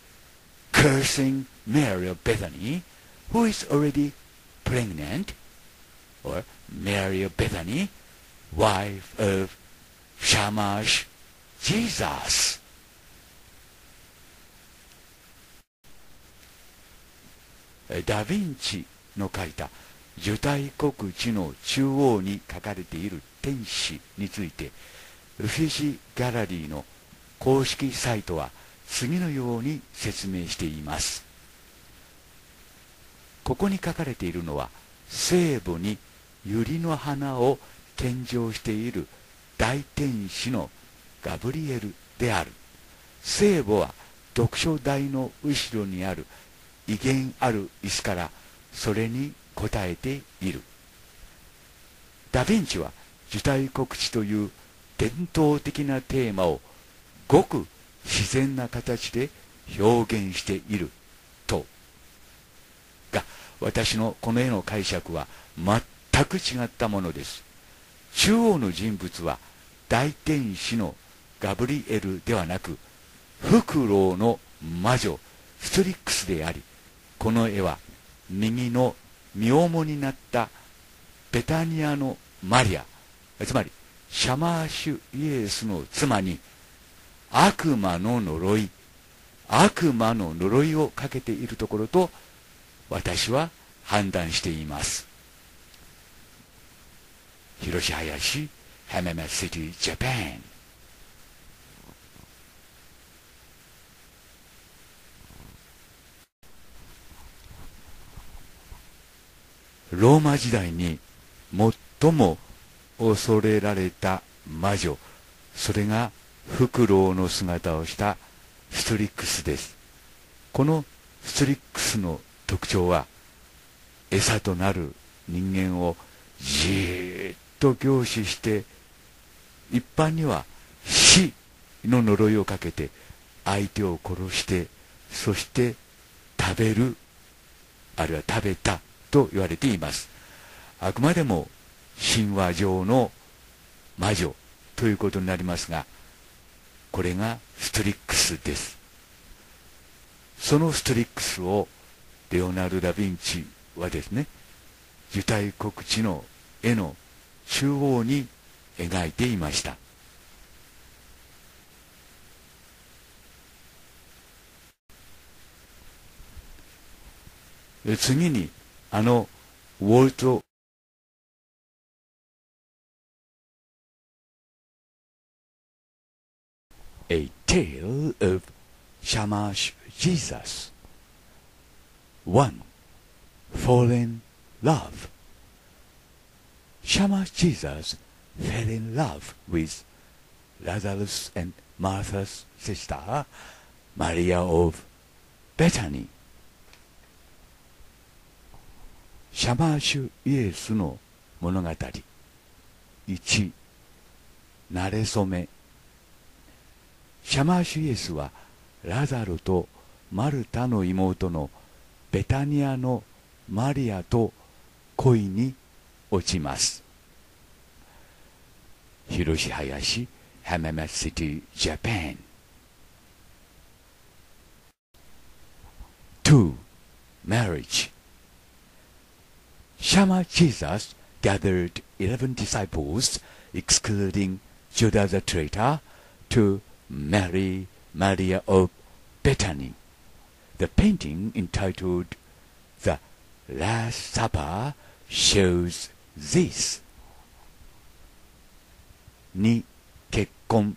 cursing Mary of Bethany, who is already pregnant, or Mary of Bethany, wife of Shamash Jesus. ダ・ヴィンチの描いた受胎国地の中央に書かれている天使についてフィジ・ギャラリーの公式サイトは次のように説明しています。ここに書かれているのは聖母に百合の花を献上している大天使のガブリエルである。聖母は読書台の後ろにある威厳ある椅子からそれに応えている。ダ・ヴィンチは受胎告知という伝統的なテーマをごく自然な形で表現していると。が私のこの絵の解釈は全く違ったものです。中央の人物は大天使のガブリエルではなくフクロウの魔女ストリックスでありこの絵は右の身重になったベタニアのマリアつまりシャマーシュイエスの妻に悪魔の呪い。悪魔の呪いをかけているところと私は判断しています。広し林ハメマシティジャパンローマ時代に最も恐れられた魔女。それがフクロウの姿をしたストリックスです。このストリックスの特徴は餌となる人間をじーっと凝視して一般には死の呪いをかけて相手を殺してそして食べるあるいは食べたと言われています。あくまでも神話上の魔女ということになりますがこれがストリックスです。そのストリックスをレオナルド・ダ・ヴィンチはですね受胎告知の絵の中央に描いていました。次にあのウォルト A Tale of Shamash Jesus 1. Fallen Love Shamash Jesus fell in love with Lazarus and Martha's sister, Maria of Bethany. シャマーシュイエスの物語1慣れ初め シャマシュイエスはラザルとマルタの妹のベタニアのマリアと恋に落ちます。広し林ハメマシティジャパン2 Marriage シャマ・チーザス gathered 11 disciples excluding Judah the traitor Mary Maria of Bethany. The painting entitled The Last Supper shows this. 2. 結婚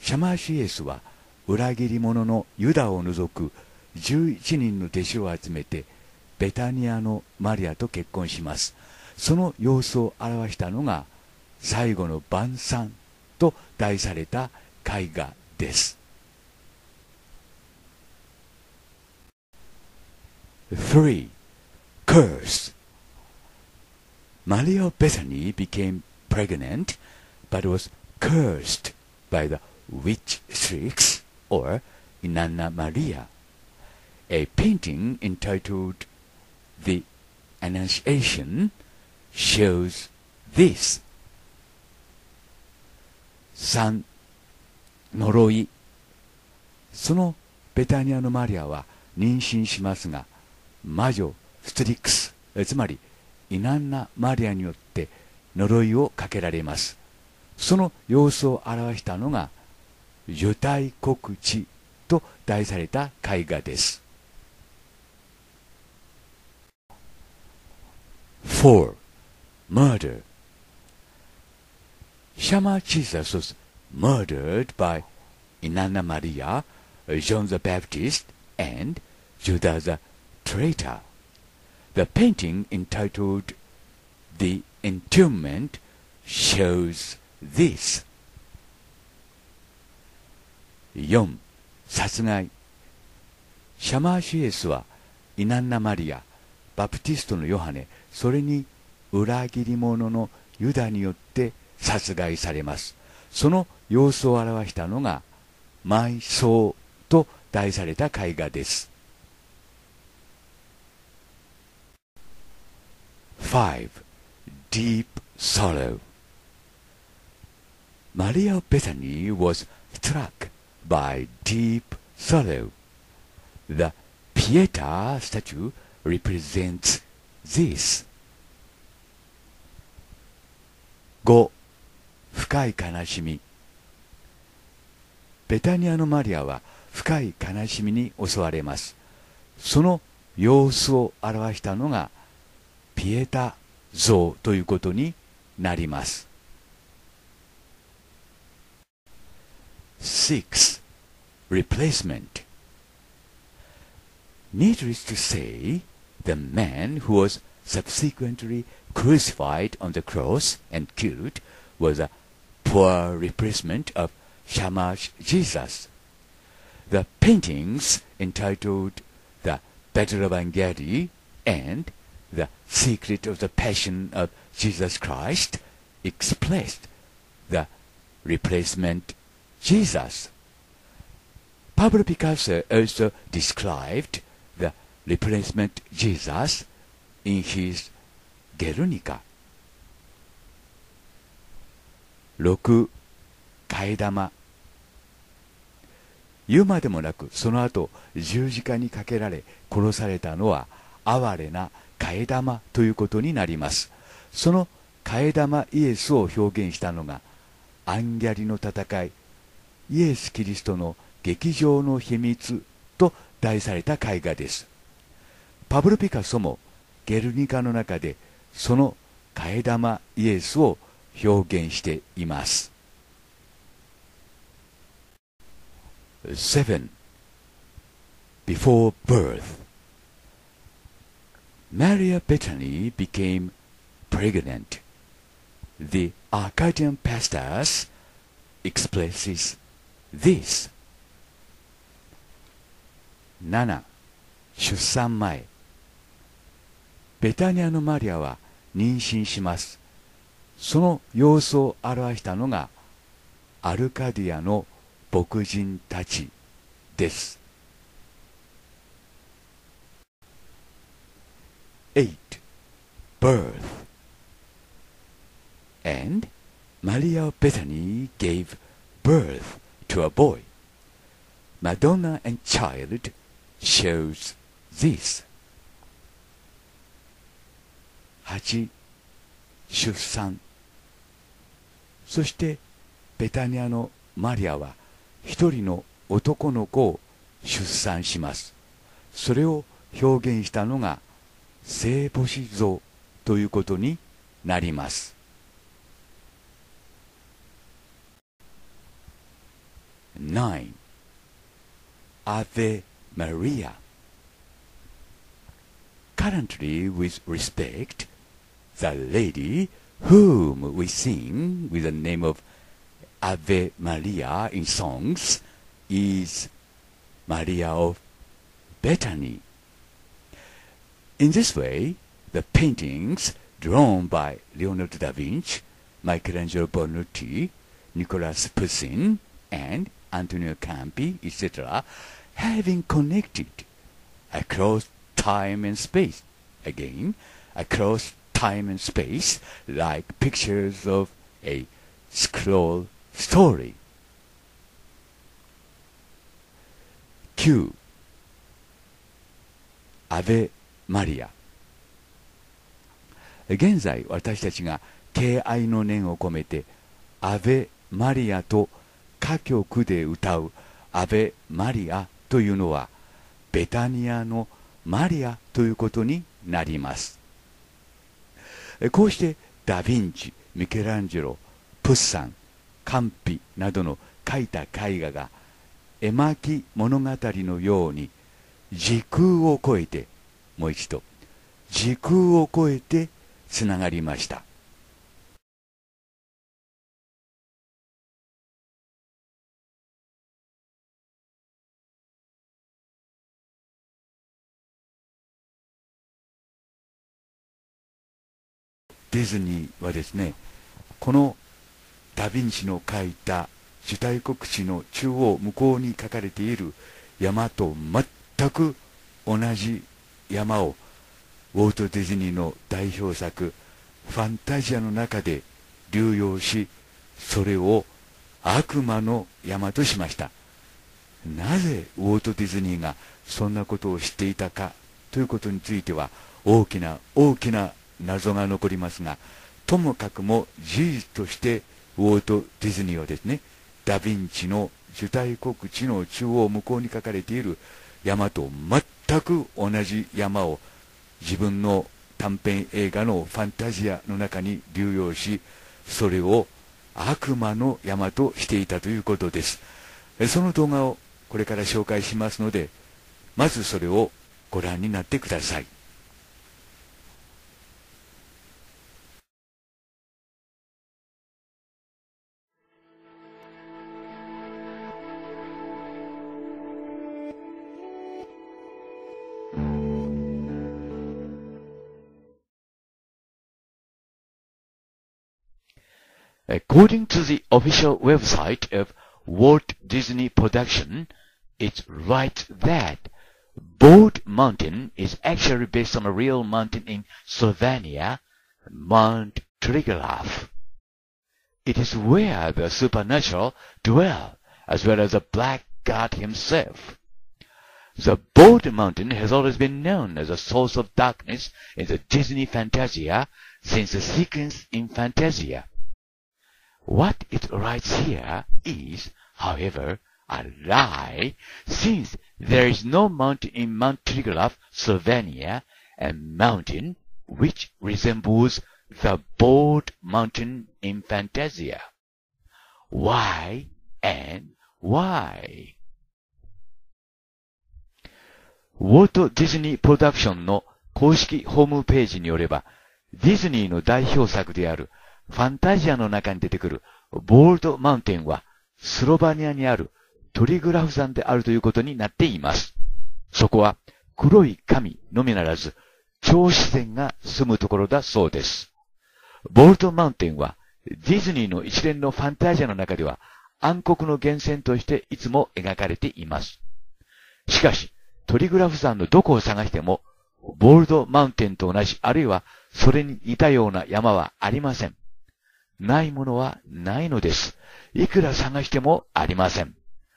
シャマーシエスは裏切り者のユダを除く11人の弟子を集めてベタニアのマリアと結婚しますその様子を表したのが最後の晩餐と題された絵画です 3. Curse Maria of Bethany became pregnant but was cursed by the witch Strix or Inanna Maria. A painting entitled The Annunciation shows this. 3. 呪いそのベタニアのマリアは妊娠しますが魔女ストリックスつまりイナンナ・マリアによって呪いをかけられますその様子を表したのが受胎告知と題された絵画です 4. Murder シャマ・チーザス・ murdered by イナナ・マリア、ジョン・ザ・バプティスト、and ジュダ・ザ・トレイター。殺害。シャマ・シエスはイナナ・マリア、バプティストのヨハネ、それに裏切り者のユダによって殺害されますその様子を表したのが埋葬と題された絵画です 5. Deep sorrow. Maria of Bethany was struck by deep sorrow. The Pieta statue represents this. 5. 深い悲しみベタニアのマリアは深い悲しみに襲われますその様子を表したのがピエタ像ということになります。6. Replacement Needless to say, the man who was subsequently crucified on the cross and killed was a poor replacement of Shamash Jesus. The paintings entitled The Battle of Angadi and the secret of the passion of Jesus Christ expressed the replacement Jesus. Pablo Picasso also described the replacement Jesus in his Guernica. 6. 替え玉言うまでもなくその後十字架にかけられ殺されたのは哀れな替え玉ということになりますその替え玉イエスを表現したのがアンギャリの戦いイエス・キリストの劇場の秘密と題された絵画ですパブロ・ピカソもゲルニカの中でその替え玉イエスを表現しています 7. Before birth Maria Bethany became pregnant. The Arcadian pastors expresses this. 7. 出産前ベタニアのマリアは妊娠しますその様子を表したのがアルカディアの牧人たちです 8. Birth. And Maria of Bethany gave birth to a boy. Madonna and Child shows this. 8. 出産そしてベタニアのマリアは一人の男の子を出産しますそれを表現したのが聖母子像ということになります。9. Ave Maria currently with respect, the lady whom we sing with the name of Ave Maria in songs is Maria of Bethany. In this way, the paintings drawn by Leonardo da Vinci, Michelangelo Bonucci, Nicolas Poussin, and Antonio Campi, etc., have been connected across time and space. Again, across time and space, like pictures of a scroll story. Q. アベ・マリア現在私たちが敬愛の念を込めてアベ・マリアと歌曲で歌うアベ・マリアというのはベタニアのマリアということになりますこうしてダ・ヴィンチミケランジェロプッサンカンピなどの描いた絵画が絵巻物語のように時空を超えてもう一度時空を超えてつながりました。ディズニーはですねこのダ・ヴィンチの描いた主体国地の中央向こうに書かれている山と全く同じ山をウォルト・ディズニーの代表作ファンタジアの中で流用しそれを悪魔の山としました。なぜウォルト・ディズニーがそんなことをしていたかということについては大きな大きな謎が残りますがともかくも事実としてウォルト・ディズニーはですねダ・ヴィンチの主体国地の中央向こうに書かれている山と全く同じ山を自分の短編映画のファンタジアの中に流用しそれを悪魔の山としていたということです。その動画をこれから紹介しますのでまずそれをご覧になってください。According to the official website of Walt Disney Production, it's right that Board Mountain is actually based on a real mountain in Slovenia, Mount Triglav. It is where the supernatural dwell, as well as the Black God himself. The Board Mountain has always been known as a source of darkness in the Disney Fantasia since the sequence in Fantasia. What it writes here is, however, a lie, since there is no mountain in Mount Triglav, Slovenia, a mountain which resembles the Board Mountain in Fantasia. Why and why? ウォルト・ディズニー・プロダクションの公式ホームページによれば、ディズニーの代表作である ファンタジアの中に出てくるボールドマウンテンはスロバニアにあるトリグラフ山であるということになっています。そこは黒い神のみならず超自然が住むところだそうです。ボールドマウンテンはディズニーの一連のファンタジアの中では暗黒の源泉としていつも描かれています。しかし、トリグラフ山のどこを探しても、ボールドマウンテンと同じ、あるいはそれに似たような山はありません。ないものはないのです。いくら探してもありません。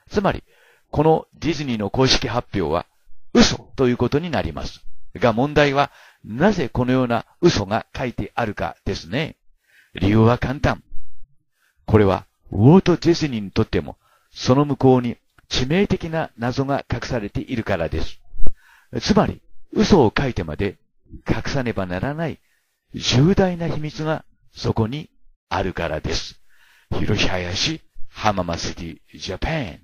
つまり、このディズニーの公式発表は嘘ということになります。が問題は、なぜこのような嘘が書いてあるかですね。理由は簡単。これは、ウォート・ディズニーにとっても、その向こうに致命的な謎が隠されているからです。つまり、嘘を書いてまで隠さねばならない重大な秘密がそこにあるからです。広林浜松市ジャパン。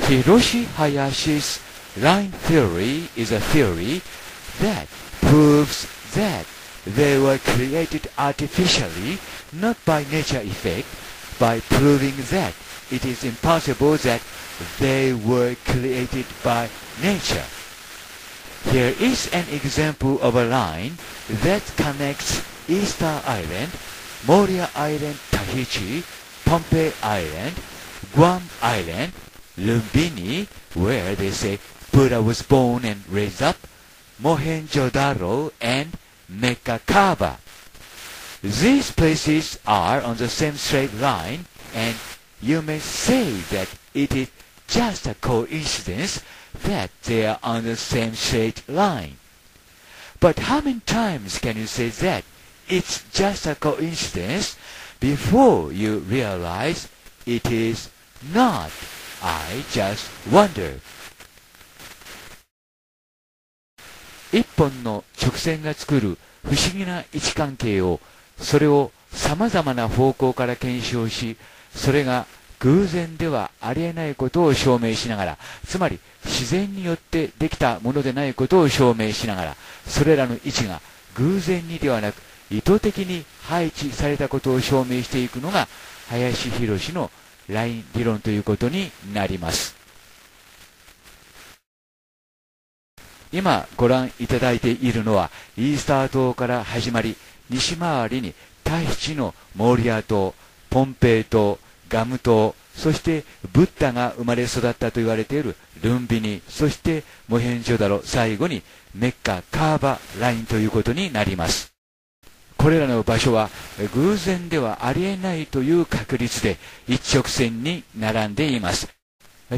Hiroshi Hayashi's line theory is a theory that proves that they were created artificially, not by nature effect, by proving that it is impossible that they were created by nature. Here is an example of a line that connects Easter Island, Moria Island, Tahiti, Pohnpei Island, Guam Island, Lumbini, where they say Buddha was born and raised up, Mohenjo-daro, and Mekakaba. These places are on the same straight line, and you may say that it is just a coincidence that they are on the same straight line. But how many times can you say that it's just a coincidence before you realize it is not? I just wonder. 一本の直線が作る不思議な位置関係を、 それを様々な方向から検証し、それが偶然ではありえないことを証明しながら、つまり自然によってできたものでないことを証明しながら、それらの位置が偶然にではなく意図的に配置されたことを証明していくのが林博のライン理論ということになります。今ご覧いただいているのはイースター島から始まり西回りにタヒチのモーリア島、ポンペイ島、ガム島、そしてブッダが生まれ育ったと言われているルンビニ、そしてモヘンジョダロ、最後にメッカ、カーバラインということになります。これらの場所は偶然ではありえないという確率で一直線に並んでいます。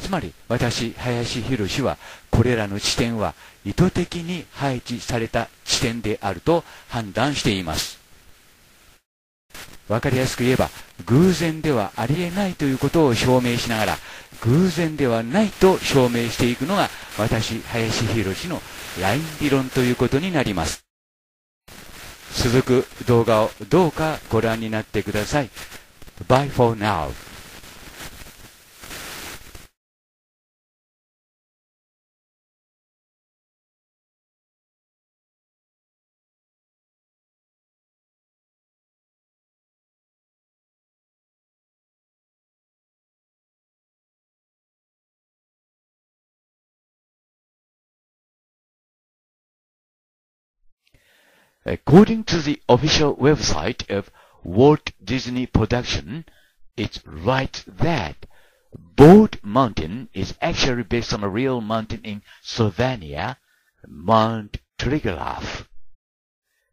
つまり私、林博はこれらの地点は意図的に配置された地点であると判断しています。わかりやすく言えば偶然ではありえないということを証明しながら偶然ではないと証明していくのが私、林博のライン理論ということになります。続く動画をどうかご覧になってください。Bye for now. According to the official website of Walt Disney Production, it's right that Board Mountain is actually based on a real mountain in Slovenia, Mount Triglav.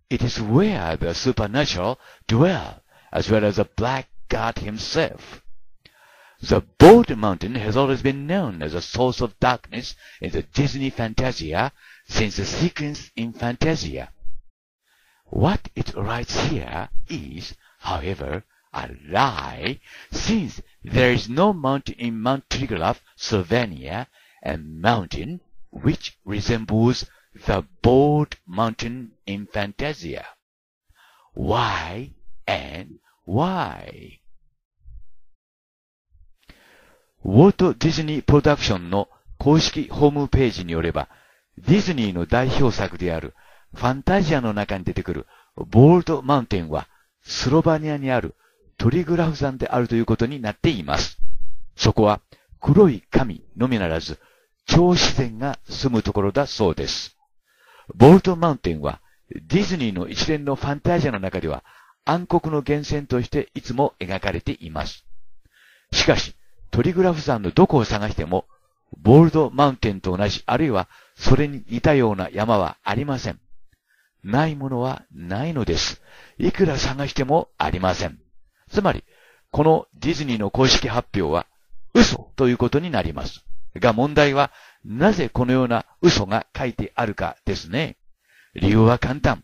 It is where the supernatural dwell, as well as the black god himself. The Board Mountain has always been known as a source of darkness in the Disney Fantasia since the sequence in Fantasia. What it writes here is, however, a lie, since there is no mountain in Mount Triglav, Slovenia, a mountain which resembles the bold mountain in Fantasia. Why and why? ウォルト・ディズニー・プロダクションの公式ホームページによれば、ディズニーの代表作である ファンタジアの中に出てくるボールドマウンテンはスロバニアにあるトリグラフ山であるということになっています。そこは黒い神のみならず超自然が住むところだそうです。ボールドマウンテンはディズニーの一連のファンタジアの中では暗黒の源泉としていつも描かれています。しかし、トリグラフ山のどこを探しても、ボールドマウンテンと同じ、あるいはそれに似たような山はありません。ないものはないのです。いくら探してもありません。つまり、このディズニーの公式発表は嘘ということになります。が問題は、なぜこのような嘘が書いてあるかですね。理由は簡単。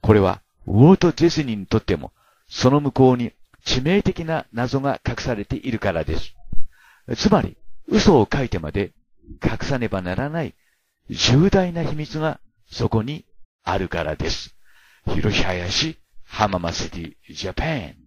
これは、ウォート・ディズニーにとっても、その向こうに致命的な謎が隠されているからです。つまり、嘘を書いてまで隠さねばならない重大な秘密がそこにあるからです。広林浜松シティ、ジャパン。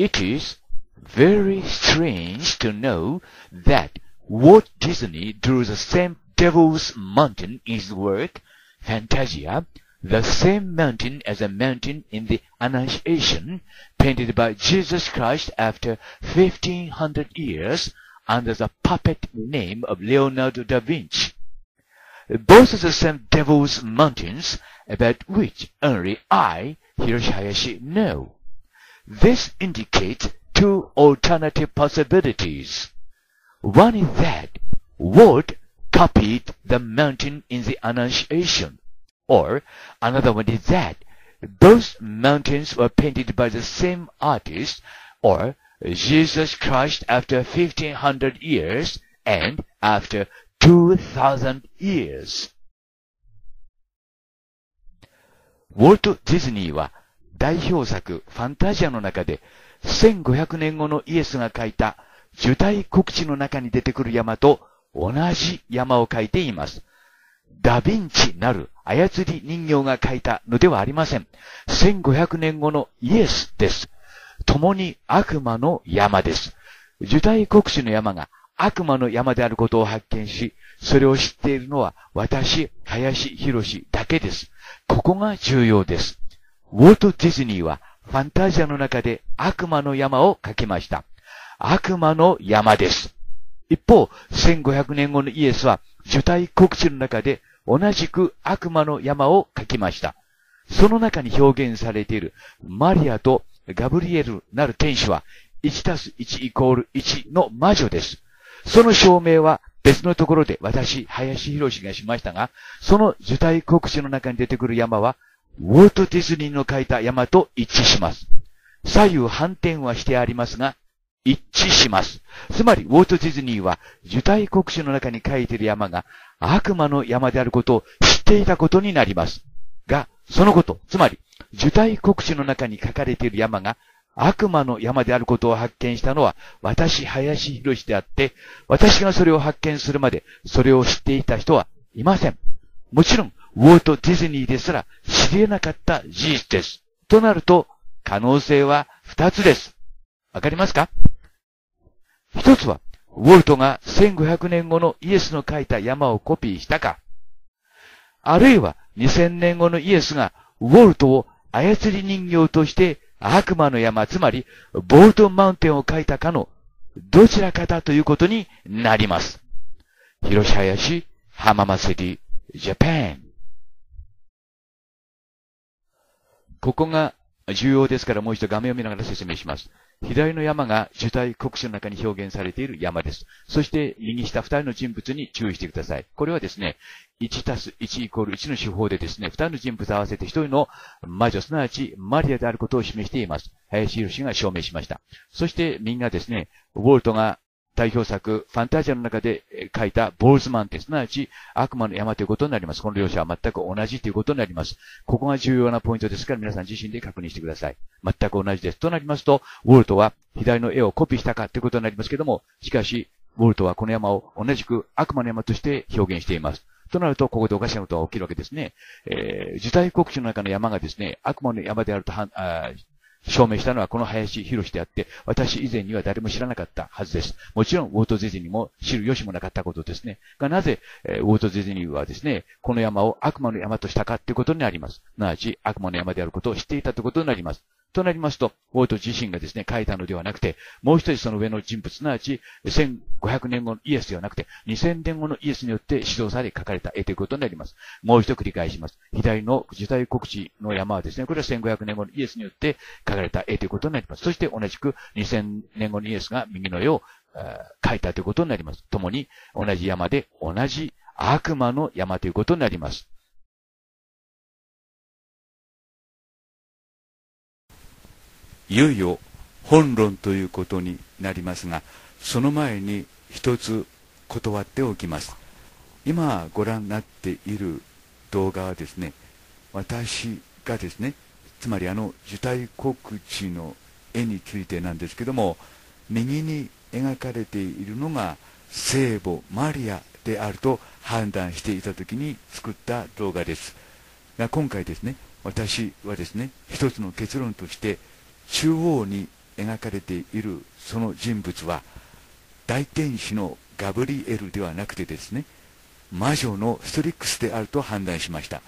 It is very strange to know that Walt Disney drew the same Devil's Mountain in his work, Fantasia, the same mountain as a mountain in the Annunciation, painted by Jesus Christ after 1500 years under the puppet name of Leonardo da Vinci. Both are the same Devil's Mountains, about which only I, Hiroshi Hayashi, know. This indicates two alternative possibilities. One is that Walt copied the mountain in the Annunciation, or another one is that both mountains were painted by the same artist, or Jesus Christ after 1500 years and after 2000 years. ウォルト・ディズニーは 代表作ファンタジアの中で1500年後のイエスが描いた受胎告知の中に出てくる山と同じ山を描いています。ダヴィンチなる操り人形が描いたのではありません。1500年後のイエスです。共に悪魔の山です。受胎告知の山が悪魔の山であることを発見し、それを知っているのは私、林博士だけです。ここが重要です。ウォルト・ディズニーはファンタジアの中で悪魔の山を描きました。悪魔の山です。一方、1500年後のイエスは受胎告知の中で同じく悪魔の山を描きました。その中に表現されているマリアとガブリエルなる天使は1たす1イコール1の魔女です。その証明は別のところで私、林博士がしましたが、その受胎告知の中に出てくる山は、ウォルト・ディズニーの書いた山と一致します。左右反転はしてありますが、一致します。つまり、ウォルト・ディズニーは受胎告知の中に書いている山が悪魔の山であることを知っていたことになります。が、そのこと、つまり、受胎告知の中に書かれている山が悪魔の山であることを発見したのは私、林博士であって、私がそれを発見するまでそれを知っていた人はいません。もちろん、ウォルト・ディズニーですら知り得なかった事実です。となると、可能性は二つです。わかりますか？一つは、ウォルトが1500年後のイエスの書いた山をコピーしたか、あるいは2000年後のイエスがウォルトを操り人形として悪魔の山、つまりボルトンマウンテンを書いたかのどちらかだということになります。広し林浜松セリジャパン。ここが重要ですからもう一度画面を見ながら説明します。左の山が受胎国書の中に表現されている山です。そして右下二人の人物に注意してください。これはですね、1たす1イコール1の手法でですね、二人の人物合わせて一人の魔女、すなわちマリアであることを示しています。林博士が証明しました。そして右がですね、ウォルトが代表作、ファンタジアの中で書いたボールズマンテ、すなわち悪魔の山ということになります。この両者は全く同じということになります。ここが重要なポイントですから皆さん自身で確認してください。全く同じです。となりますと、ウォルトは左の絵をコピーしたかということになりますけども、しかし、ウォルトはこの山を同じく悪魔の山として表現しています。となると、ここでおかしなことが起きるわけですね。えー、受胎告知の中の山がですね、悪魔の山であるとはあ証明したのはこの林博士であって、私以前には誰も知らなかったはずです。もちろん、ウォート・ディズニーも知る由もなかったことですね。が、なぜ、えー、ウォート・ディズニーはですね、この山を悪魔の山としたかということになります。すなわち、悪魔の山であることを知っていたということになります。となりますと、ウォート自身がですね、書いたのではなくて、もう一人その上の人物、すなわち、1500年後のイエスではなくて、2000年後のイエスによって指導され書かれた絵ということになります。もう一度繰り返します。左の受胎告知の山はですね、これは1500年後のイエスによって書かれた絵ということになります。そして同じく2000年後のイエスが右の絵を書いたということになります。共に同じ山で同じ悪魔の山ということになります。いよいよ本論ということになりますが、その前に一つ断っておきます。今ご覧になっている動画はですね、私がですね、つまりあの受胎告知の絵についてなんですけども、右に描かれているのが聖母マリアであると判断していた時に作った動画です。が今回ですね、私はですね、一つの結論として中央に描かれているその人物は大天使のガブリエルではなくてですね魔女のストリックスであると判断しました。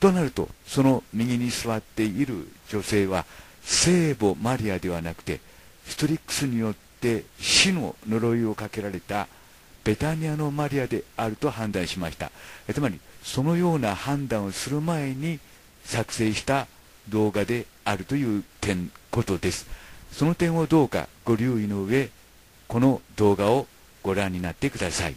となるとその右に座っている女性は聖母マリアではなくてストリックスによって死の呪いをかけられたベタニアのマリアであると判断しました。つまりそのような判断をする前に作成した動画であるという点ことですその点をどうかご留意の上この動画をご覧になってください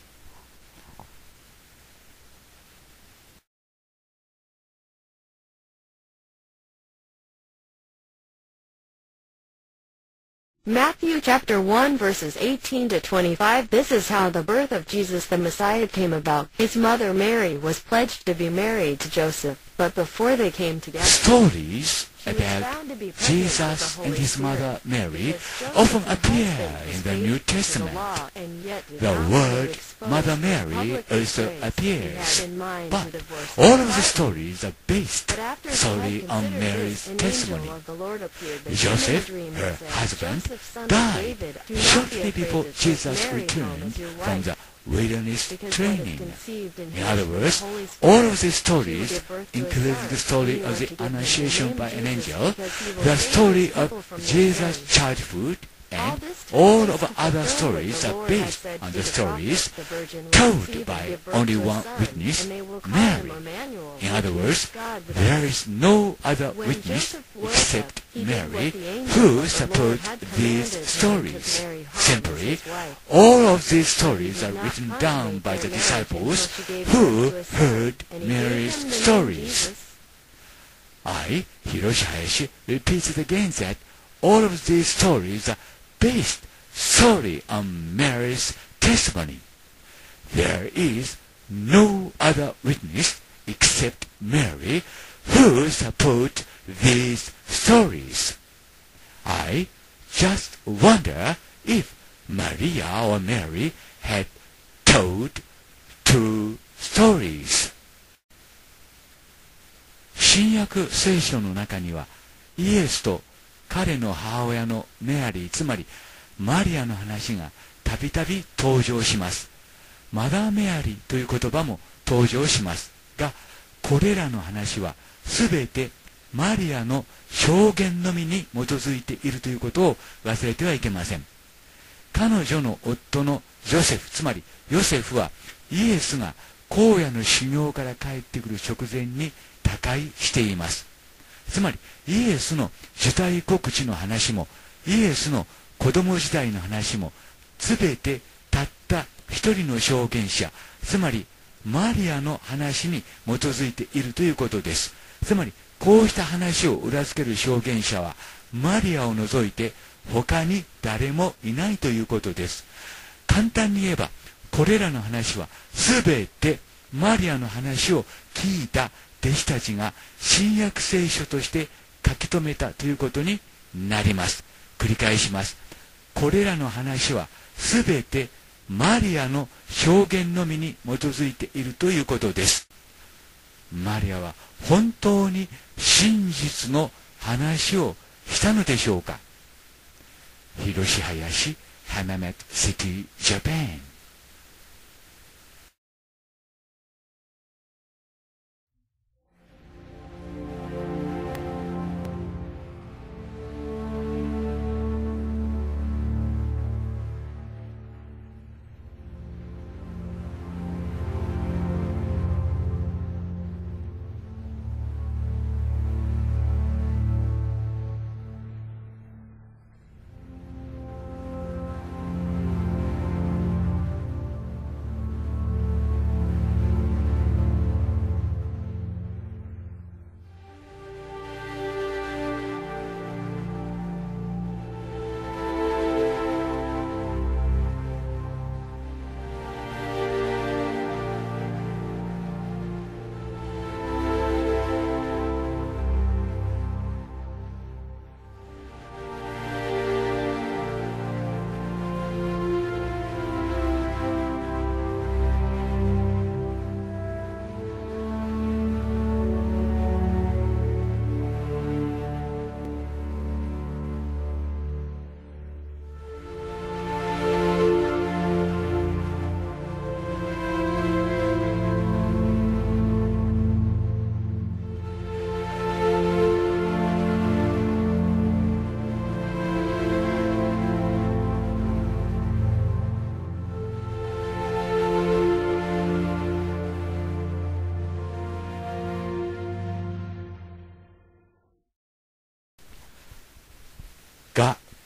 Matthew chapter 1 verses 18 to 25 This is how the birth of Jesus the Messiah came about. His mother Mary was pledged to be married to Joseph, But before they came together, stories about Jesus and his mother Mary often appear in the New Testament. The word Mother Mary also appears, but all of the stories are based solely on Mary's testimony. Joseph, her husband, died shortly before Jesus returned from the Radon is training. In other words, all of these stories, including the story of the Annunciation by an angel, the story of Jesus' childhood, and all of other stories are based on the stories told by only one witness, Mary. In other words, there is no other witness except Mary who supports these stories. Simply, all of these stories are written down by the disciples who heard Mary's stories. I, Hiroshi Hayashi, repeated again that all of these stories are based solely on Mary's testimony. There is no other witness except Mary who support these stories. I just wonder if Maria or Mary had told two stories. 新約聖書の中にはイエスと 彼の母親のメアリーつまりマリアの話がたびたび登場します。マダーメアリーという言葉も登場します。がこれらの話は全てマリアの証言のみに基づいているということを忘れてはいけません。彼女の夫のジョセフつまりヨセフはイエスが荒野の修行から帰ってくる直前に他界しています。つまりイエスの受胎告知の話もイエスの子供時代の話も全てたった一人の証言者つまりマリアの話に基づいているということです。つまりこうした話を裏付ける証言者はマリアを除いて他に誰もいないということです。簡単に言えばこれらの話は全てマリアの話を聞いた弟子たちが新約聖書として書き留めたということになります。繰り返します。これらの話は全てマリアの証言のみに基づいているということです。マリアは本当に真実の話をしたのでしょうか。広し林浜松シティジャパン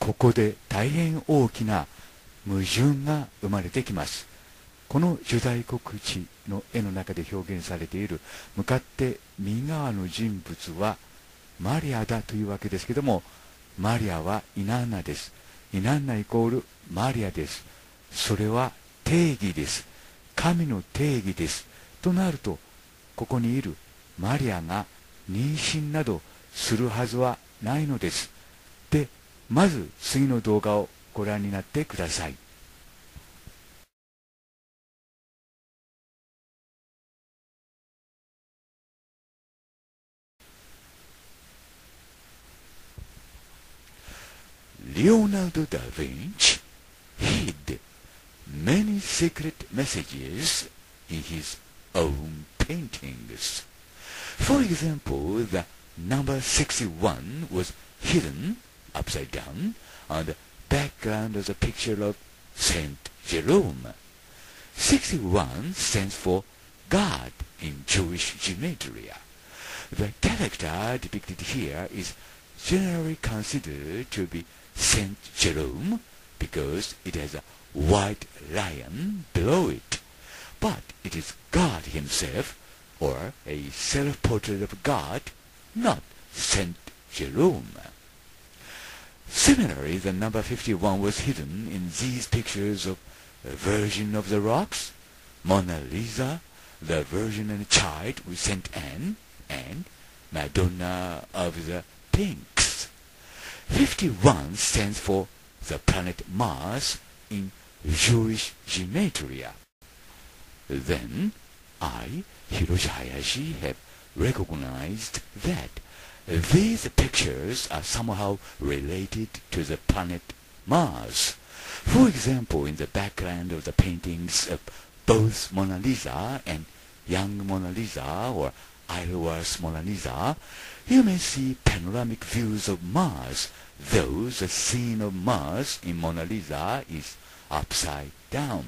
ここで大変大きな矛盾が生まれてきます。この主題国地の絵の中で表現されている向かって右側の人物はマリアだというわけですけどもマリアはイナンナです。イナンナイコールマリアです。それは定義です。神の定義です。となるとここにいるマリアが妊娠などするはずはないのです。まず次の動画をご覧になってください Leonardo da Vinci hid many secret messages in his own paintings. For example, the number 61 was hidden upside down on the background of the picture of Saint Jerome. 61 stands for God in Jewish gematria. The character depicted here is generally considered to be Saint Jerome because it has a white lion below it. But it is God himself, or a self-portrait of God, not Saint Jerome. Similarly, the number 51 was hidden in these pictures of the Virgin of the Rocks, Mona Lisa, the Virgin and Child with Saint Anne, and Madonna of the Pinks. 51 stands for the planet Mars in Jewish gematria. Then I, Hiroshi Hayashi, have recognized that these pictures are somehow related to the planet Mars. For example, in the background of the paintings of both Mona Lisa and young Mona Lisa or Idleworth Mona Lisa, you may see panoramic views of Mars, though the scene of Mars in Mona Lisa is upside down.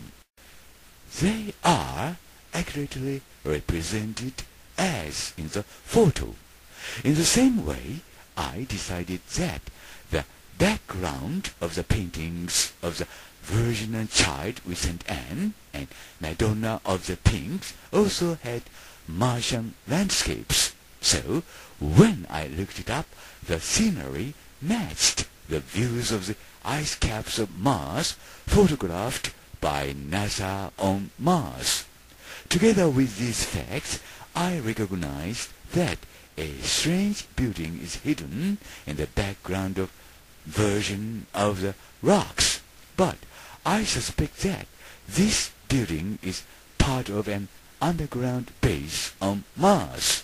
They are accurately represented as in the photo. In the same way, I decided that the background of the paintings of the Virgin and Child with St. Anne and Madonna of the Pinks also had Martian landscapes. So, when I looked it up, the scenery matched the views of the ice caps of Mars photographed by NASA on Mars. Together with these facts, I recognized that a strange building is hidden in the background of version of the rocks. But I suspect that this building is part of an underground base on Mars.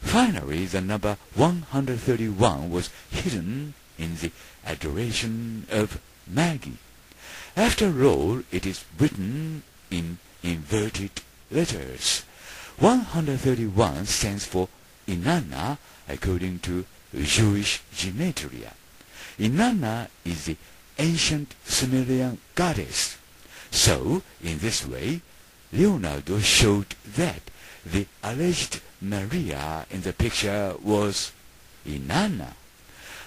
Finally, the number 131 was hidden in the adoration of Maggie. After all, it is written in inverted letters. 131 stands for Inanna according to Jewish gematria. Inanna is the ancient Sumerian goddess. So, in this way, Leonardo showed that the alleged Maria in the picture was Inanna.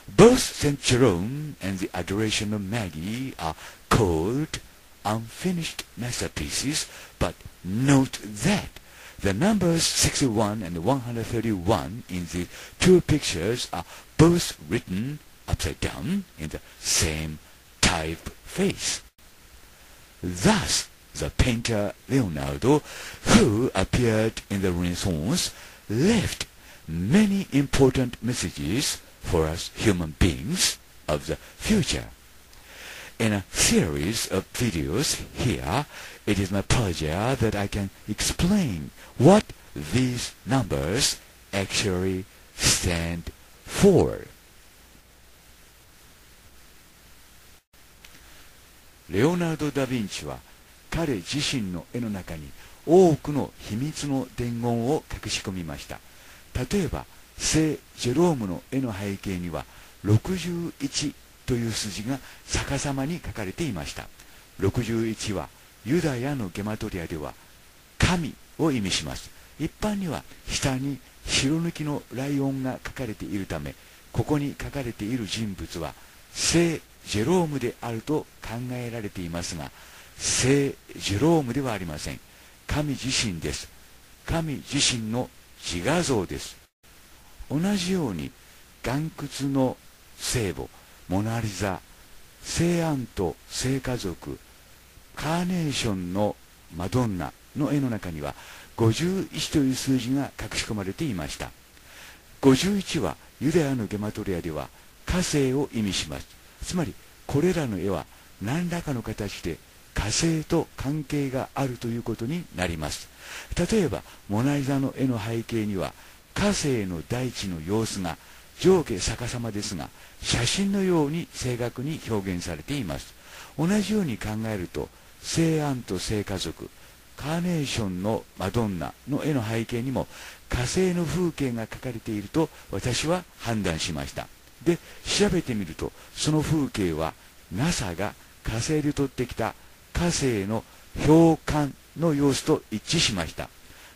Both St. Jerome and the Adoration of Maggie are called unfinished masterpieces, but note that the numbers 61 and 131 in the two pictures are both written upside down in the same typeface. Thus, the painter Leonardo, who appeared in the Renaissance, left many important messages for us human beings of the future. In a series of videos here, it is my pleasure that I can explain what these numbers actually stand for. レオナルド・ダ・ヴィンチは彼自身の絵の中に多くの秘密の伝言を隠し込みました例えば聖ジェロームの絵の背景には61という数字が逆さまに書かれていました。61はユダヤのゲマトリアでは神を意味します。一般には下に白抜きのライオンが書かれているためここに書かれている人物は聖ジェロームであると考えられていますが聖ジェロームではありません。神自身です。神自身の自画像です。同じように岩窟の聖母モナ・リザ聖アンと聖家族カーネーションのマドンナの絵の中には51という数字が隠し込まれていました。51はユダヤのゲマトリアでは火星を意味します。つまりこれらの絵は何らかの形で火星と関係があるということになります。例えばモナ・リザの絵の背景には火星の大地の様子が上下逆さまですが写真のように正確に表現されています。同じように考えると聖安と聖家族カーネーションのマドンナの絵の背景にも火星の風景が描かれていると私は判断しました。で調べてみるとその風景は NASA が火星で撮ってきた火星の氷管の様子と一致しました。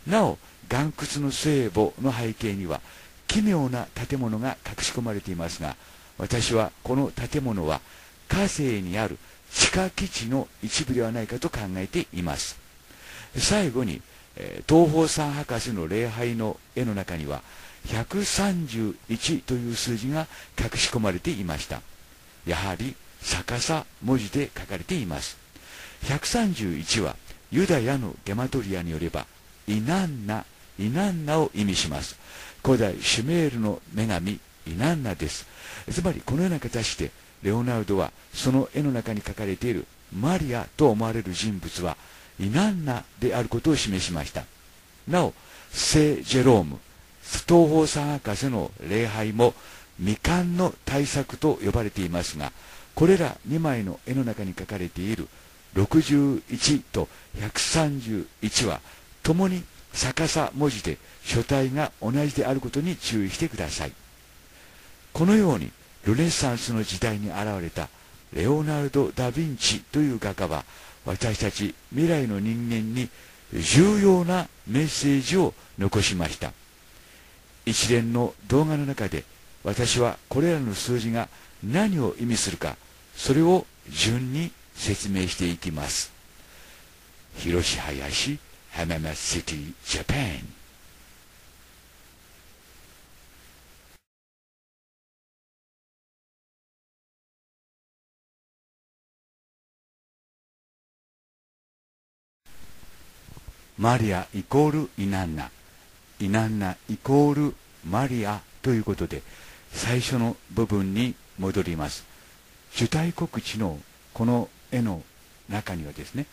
なお岩窟の聖母の背景には奇妙な建物が隠し込まれていますが私はこの建物は火星にある地下基地の一部ではないかと考えています。最後に、東方三博士の礼拝の絵の中には131という数字が隠し込まれていました。やはり逆さ文字で書かれています。131はユダヤのゲマトリアによればイナンナイナンナを意味します。古代シュメールの女神イナンナです。つまりこのような形でレオナルドはその絵の中に書かれているマリアと思われる人物はイナンナであることを示しました。なお聖ジェローム東方三博士の礼拝も未完の対策と呼ばれていますがこれら2枚の絵の中に書かれている61と131は共に逆さ文字で書体が同じであることに注意してください。このようにルネサンスの時代に現れたレオナルド・ダ・ヴィンチという画家は私たち未来の人間に重要なメッセージを残しました。一連の動画の中で私はこれらの数字が何を意味するかそれを順に説明していきます。広し林浜松シテマリアイコールイナンナイナンナイコールマリアということで最初の部分に戻ります。主体告知のこの絵の中にはですね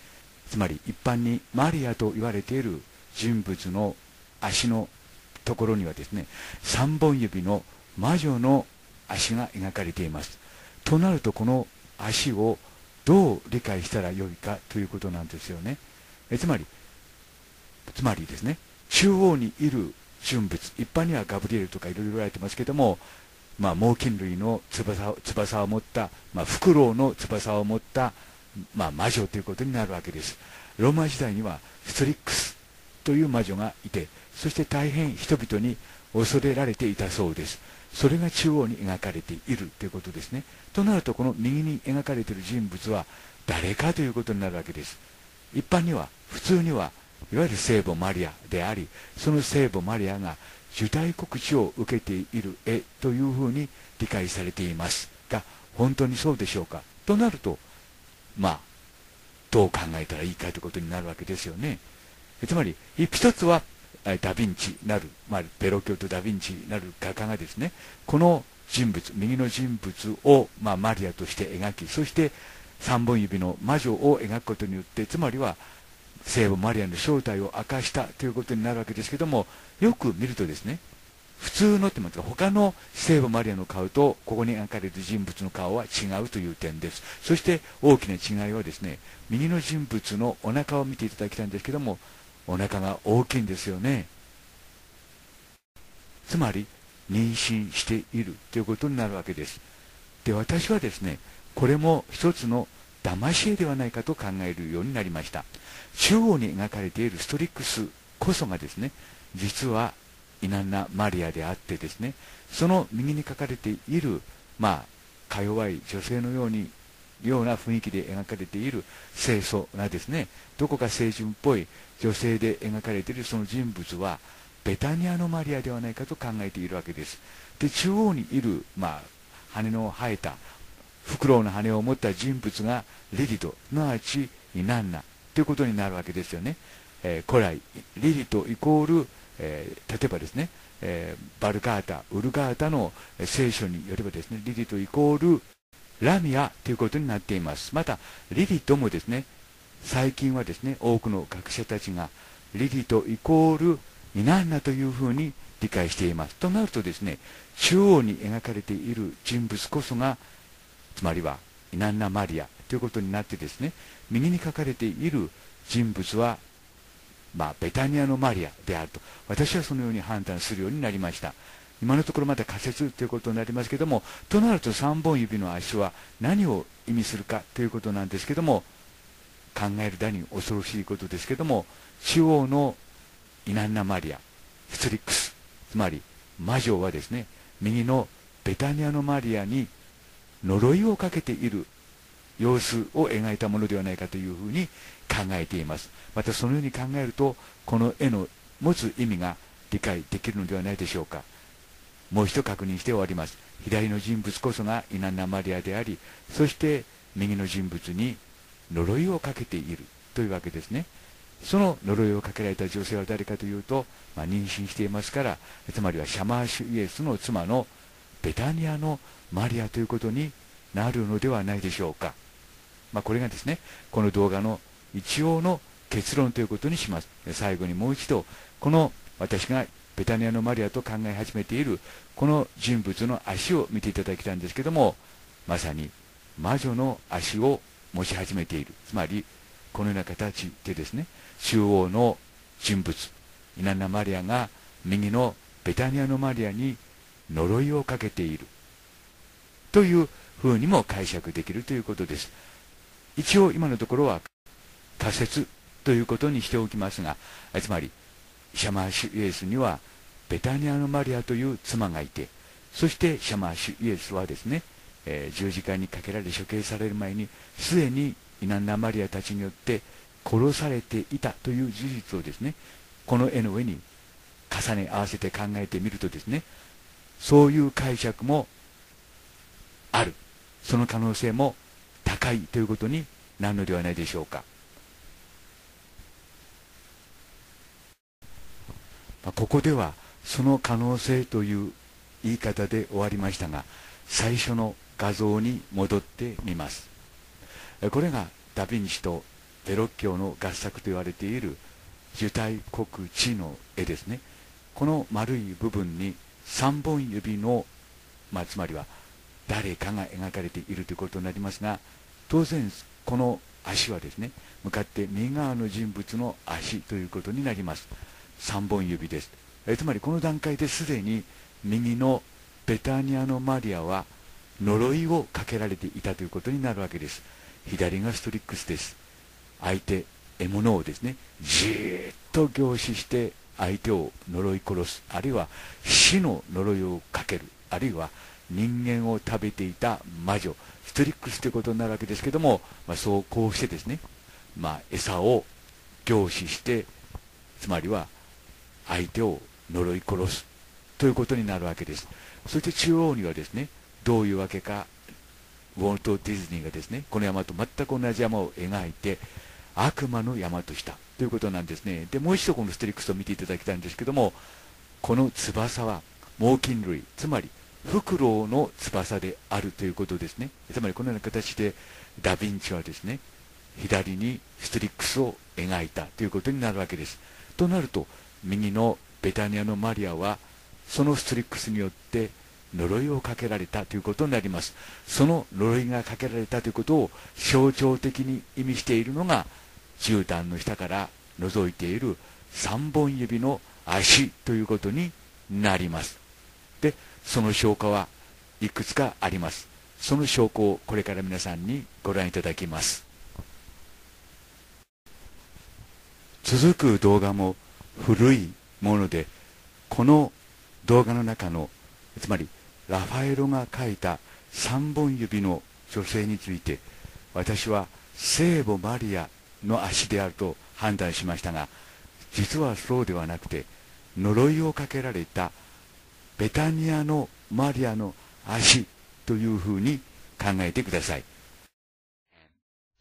つまり一般にマリアと言われている人物の足のところにはですね3本指の魔女の足が描かれています。となるとこの足をどう理解したらよいかということなんですよね。えつまりつまりですね中央にいる人物一般にはガブリエルとかいろいろ言われてますけども、まあ、猛禽類の翼を翼を持った、まあ、フクロウの翼を持った、まあ、魔女ということになるわけです。ローマ時代にはストリックスという魔女がいてそして大変人々に恐れられていたそうです。それが中央に描かれているということですね。となるとこの右に描かれている人物は誰かということになるわけです。一般には普通にはいわゆる聖母マリアでありその聖母マリアが受胎告知を受けている絵というふうに理解されていますが本当にそうでしょうか？となるとまあどう考えたらいいかということになるわけですよね。つまり一つはダ・ヴィンチなる、まあ、ペロキョとダ・ヴィンチなる画家がですねこの人物右の人物を、まあ、マリアとして描きそして3本指の魔女を描くことによってつまりは聖母マリアの正体を明かしたということになるわけですけどもよく見るとですね普通のって言いますか他の聖母マリアの顔とここに描かれる人物の顔は違うという点です。そして大きな違いはですね右の人物のお腹を見ていただきたいんですけどもお腹が大きいんですよね。つまり妊娠しているということになるわけです。で私はですねこれも一つの騙し絵ではないかと考えるようになりました。中央に描かれているストリックスこそがですね実はイナンナ・マリアであってですねその右に書かれているまあか弱い女性のようにような雰囲気で描かれている清楚なですねどこか清純っぽい女性で描かれているその人物はベタニアのマリアではないかと考えているわけです。で中央にいる、まあ、羽の生えたフクロウの羽を持った人物がリリトすなわちイナンナ。ということになるわけですよね、えー、古来リリトイコール、えー、例えばですね、えー、バルガータウルガータの聖書によればですねリリトイコールラミアということになっています。また、リリトもですね、最近はですね、多くの学者たちが、リリトイコールイナンナというふうに理解しています。となるとですね、中央に描かれている人物こそが、つまりはイナンナ・マリアということになってですね、右に書かれている人物は、まあ、ベタニアのマリアであると、私はそのように判断するようになりました。今のところまだ仮説ということになりますけども、となると3本指の足は何を意味するかということなんですけども、考えるだに恐ろしいことですけども、中央のイナンナマリア、ストリックス、つまり魔女はですね、右のベタニアのマリアに呪いをかけている様子を描いたものではないかというふうに考えています。またそのように考えると、この絵の持つ意味が理解できるのではないでしょうか。もう一度確認して終わります。左の人物こそがイナンナマリアであり、そして右の人物に呪いをかけているというわけですね。その呪いをかけられた女性は誰かというと、まあ、妊娠していますから、つまりはシャマーシュイエスの妻のベタニアのマリアということになるのではないでしょうか。まあ、これがですね、この動画の一応の結論ということにします。最後にもう一度、この私がベタニアのマリアと考え始めているこの人物の足を見ていただきたいんですけどもまさに魔女の足を持ち始めている。つまりこのような形でですね中央の人物イナンナマリアが右のベタニアのマリアに呪いをかけている。というふうにも解釈できるということです。一応今のところは仮説ということにしておきますがつまりシャマーシュイエスにはベタニアのマリアという妻がいてそしてシャマーシュイエスはですね、えー、十字架にかけられ処刑される前にすでにイナンナマリアたちによって殺されていたという事実をですねこの絵の上に重ね合わせて考えてみるとですねそういう解釈もある。その可能性も高いということになるのではないでしょうか。まあ、ここではその可能性という言い方で終わりましたが最初の画像に戻ってみます。これがダ・ヴィンチとベロッキョの合作と言われている受胎国地の絵ですね。この丸い部分に3本指の、まあ、つまりは誰かが描かれているということになりますが当然この足はですね向かって右側の人物の足ということになります。3本指です、えつまりこの段階ですでに右のベタニアのマリアは呪いをかけられていたということになるわけです。左がストリックスです。相手獲物をですねじーっと凝視して相手を呪い殺す。あるいは死の呪いをかける。あるいは人間を食べていた魔女ストリックスということになるわけですけども、まあ、そうこうしてですね、まあ、餌を凝視してつまりは相手を呪い殺すということになるわけです。そして中央にはですねどういうわけかウォルト・ディズニーがですねこの山と全く同じ山を描いて悪魔の山としたということなんですね。でもう一度このステリックスを見ていただきたいんですけどもこの翼は猛禽類つまりフクロウの翼であるということですね。つまりこのような形でダ・ヴィンチはですね左にストリックスを描いたということになるわけです。となると右のベタニアのマリアはそのストリックスによって呪いをかけられたということになります。その呪いがかけられたということを象徴的に意味しているのが絨毯の下から覗いている3本指の足ということになります。でその証拠はいくつかあります。その証拠をこれから皆さんにご覧いただきます。続く動画も古いものでこの動画の中のつまりラファエロが描いた三本指の女性について私は聖母マリアの足であると判断しましたが実はそうではなくて呪いをかけられたベタニアのマリアの足というふうに考えてください。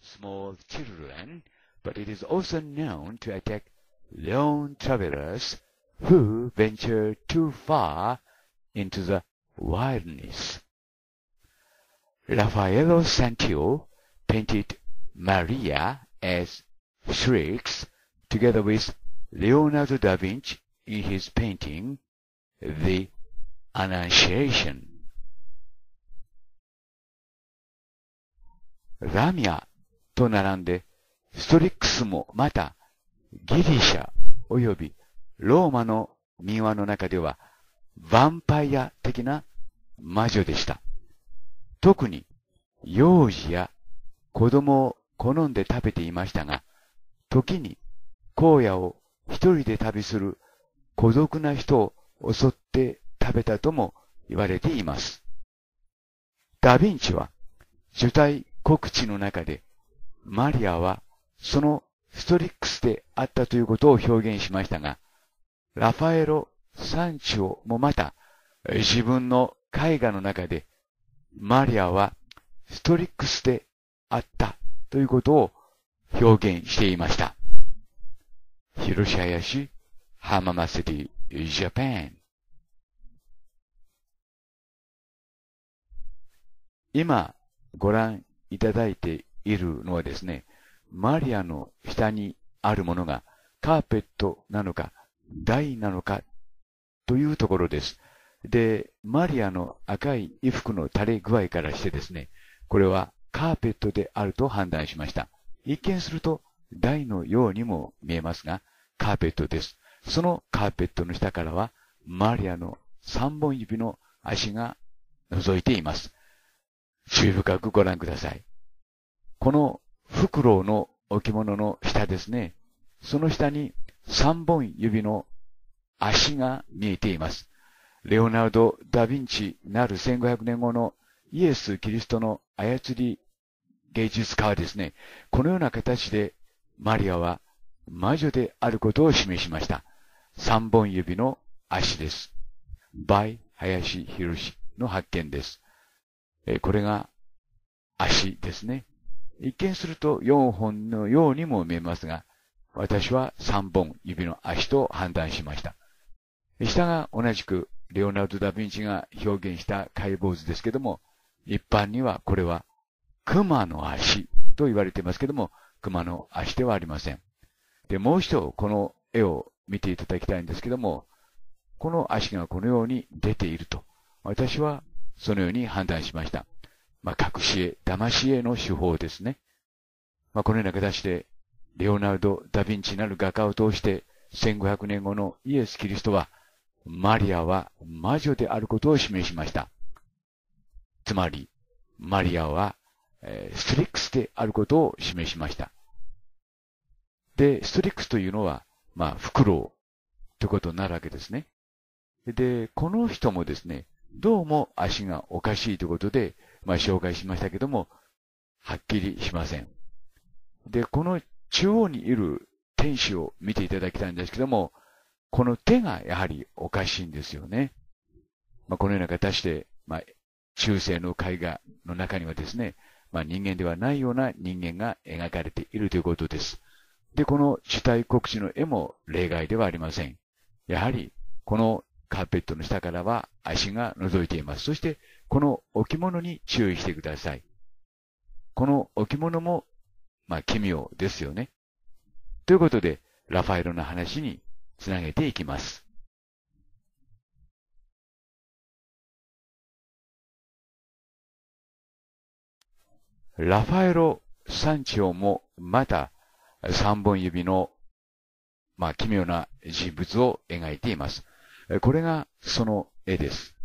small children, but it is also known to attack lone travelers who venture too far into the wilderness. Raffaello Santillo painted Maria as shrieks together with Leonardo da Vinci in his painting The Annunciation. ラミアと並んで、ストリックスもまた、ギリシャ及びローマの民話の中では、ヴァンパイア的な魔女でした。特に、幼児や子供を好んで食べていましたが、時に荒野を一人で旅する孤独な人を襲って食べたとも言われています。ダヴィンチは、受胎告知の中で、マリアはそのストリックスであったということを表現しましたが、ラファエロ・サンチオもまた自分の絵画の中で、マリアはストリックスであったということを表現していました。広島屋市浜祭りジャパン今ご覧いただいているのはですね、マリアの下にあるものがカーペットなのか台なのかというところです。で、マリアの赤い衣服の垂れ具合からしてですね、これはカーペットであると判断しました。一見すると台のようにも見えますが、カーペットです。そのカーペットの下からは、マリアの三本指の足が覗いています。注意深くご覧ください。このフクロウの置物の下ですね。その下に三本指の足が見えています。レオナルド・ダ・ヴィンチなる1500年後のイエス・キリストの操り芸術家はですね、このような形でマリアは魔女であることを示しました。三本指の足です。バイ・林博士の発見です。これが足ですね。一見すると4本のようにも見えますが、私は3本指の足と判断しました。下が同じくレオナルド・ダ・ヴィンチが表現した解剖図ですけども、一般にはこれは熊の足と言われていますけども、熊の足ではありません。で、もう一度この絵を見ていただきたいんですけども、この足がこのように出ていると、私はそのように判断しました。まあ、隠し絵、騙し絵の手法ですね。まあ、このような形で、レオナルド・ダ・ヴィンチなる画家を通して、1500年後のイエス・キリストは、マリアは魔女であることを示しました。つまり、マリアは、えー、ストリックスであることを示しました。で、ストリックスというのは、まあ、フクロウということになるわけですね。で、この人もですね、どうも足がおかしいということで、まあ、紹介しましたけども、はっきりしません。で、この中央にいる天使を見ていただきたいんですけども、この手がやはりおかしいんですよね。まあ、このような形で、まあ、中世の絵画の中にはですね、まあ、人間ではないような人間が描かれているということです。で、この主体告知の絵も例外ではありません。やはり、このカーペットの下からは足が覗いています。そして、この置物に注意してください。この置物も、まあ、奇妙ですよね。ということで、ラファエロの話につなげていきます。ラファエロ・サンチオもまた三本指の、まあ、奇妙な人物を描いています。これがその絵です。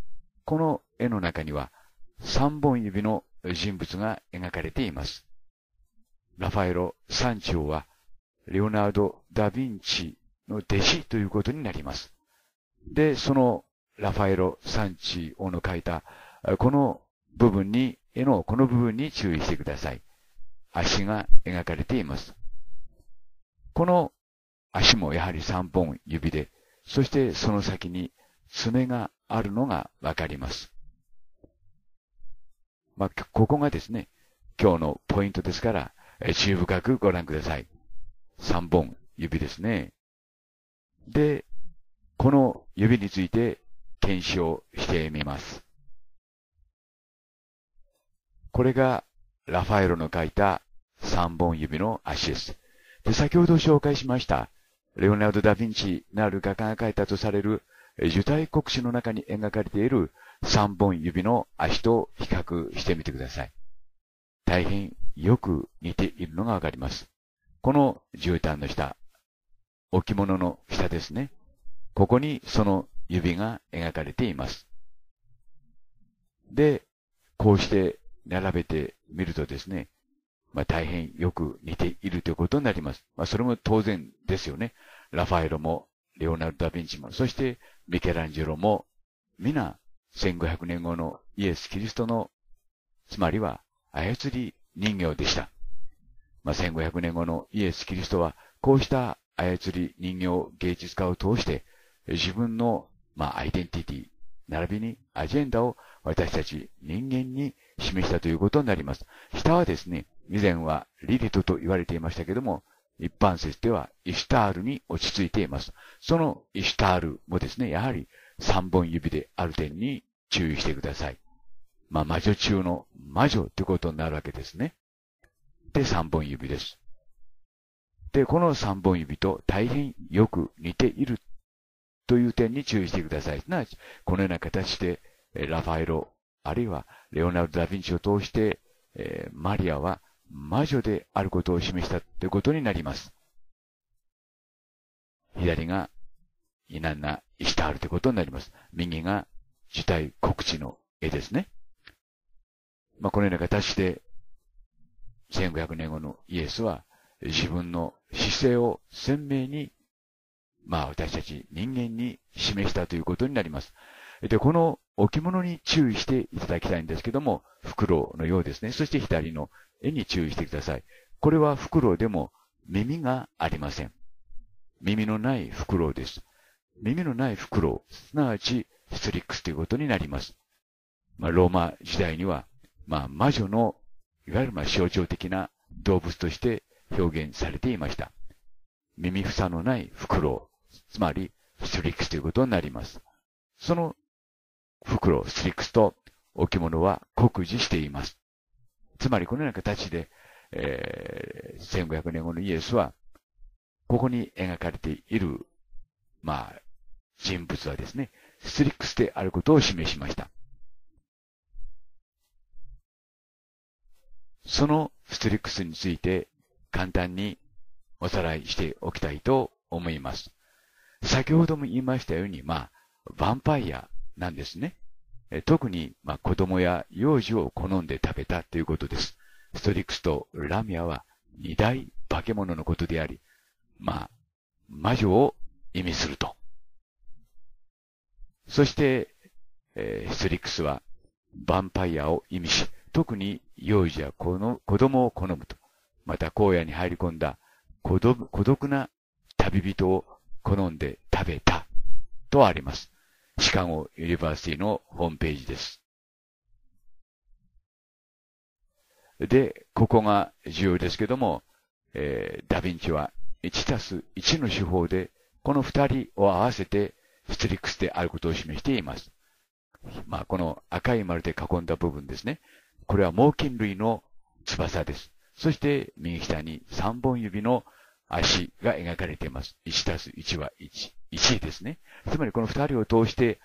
この絵の中には三本指の人物が描かれています。ラファエロ・サンチオはレオナルド・ダ・ヴィンチの弟子ということになります。で、そのラファエロ・サンチオの描いたこの部分に、絵のこの部分に注意してください。足が描かれています。この足もやはり3本指で、そしてその先に爪があるのがわかります。まあ、ここがですね、今日のポイントですから、注意深くご覧ください。3本指ですね。で、この指について検証してみます。これがラファエロの描いた3本指の足です。で、先ほど紹介しました、レオナルド・ダ・ヴィンチなる画家が描いたとされる、受胎国史の中に描かれている3本指の足と比較してみてください。大変よく似ているのがわかります。この絨毯の下、置物の下ですね。ここにその指が描かれています。で、こうして並べてみるとですね、まあ大変よく似ているということになります。まあそれも当然ですよね。ラファエロも、レオナルド・ダ・ヴィンチも、そしてミケランジェロも、皆1500年後のイエス・キリストの、つまりは操り人形でした。まあ、1500年後のイエス・キリストは、こうした操り人形芸術家を通して、自分の、まあ、アイデンティティ、並びにアジェンダを私たち人間に示したということになります。下はですね、以前はリリトと言われていましたけども、一般説ではイシュタールに落ち着いています。そのイシュタールもですね、やはり三本指である点に注意してください。まあ、魔女中の魔女ってことになるわけですね。で、三本指です。で、この三本指と大変よく似ているという点に注意してください。すなわち、このような形で、ラファエロ、あるいはレオナルド・ダ・ヴィンチを通して、え、マリアは魔女であることを示したということになります。左がイナンナ・イシタールということになります。右が受胎告知の絵ですね。まあ、このような形で、1500年後のイエスは自分の姿勢を鮮明に、まあ私たち人間に示したということになります。で、この置物に注意していただきたいんですけども、袋のようですね。そして左の絵に注意してください。これは袋でも耳がありません。耳のない袋です。耳のない袋、すなわちストリックスということになります。まあ、ローマ時代には、まあ、魔女の、いわゆるまあ象徴的な動物として表現されていました。耳房のない袋、つまりストリックスということになります。その袋、スリックスと置物は酷似しています。つまりこのような形で、えー、1500年後のイエスは、ここに描かれている、まあ、人物はですね、スリックスであることを示しました。そのストリックスについて簡単におさらいしておきたいと思います。先ほども言いましたように、まあ、ヴァンパイアなんですね。特に、まあ、子供や幼児を好んで食べたということです。ストリックスとラミアは二大化け物のことであり、まあ、魔女を意味すると。そして、えー、ストリックスはヴァンパイアを意味し、特に幼児や子の子供を好むと。また荒野に入り込んだ孤独な旅人を好んで食べたとあります。シカゴユニバーシティのホームページです。で、ここが重要ですけども、えー、ダヴィンチは1たす1の手法で、この2人を合わせてストリックスであることを示しています。まあ、この赤い丸で囲んだ部分ですね。これは猛禽類の翼です。そして右下に3本指の足が描かれています。1たす1は1。1ですね。つまりこの2人を通して、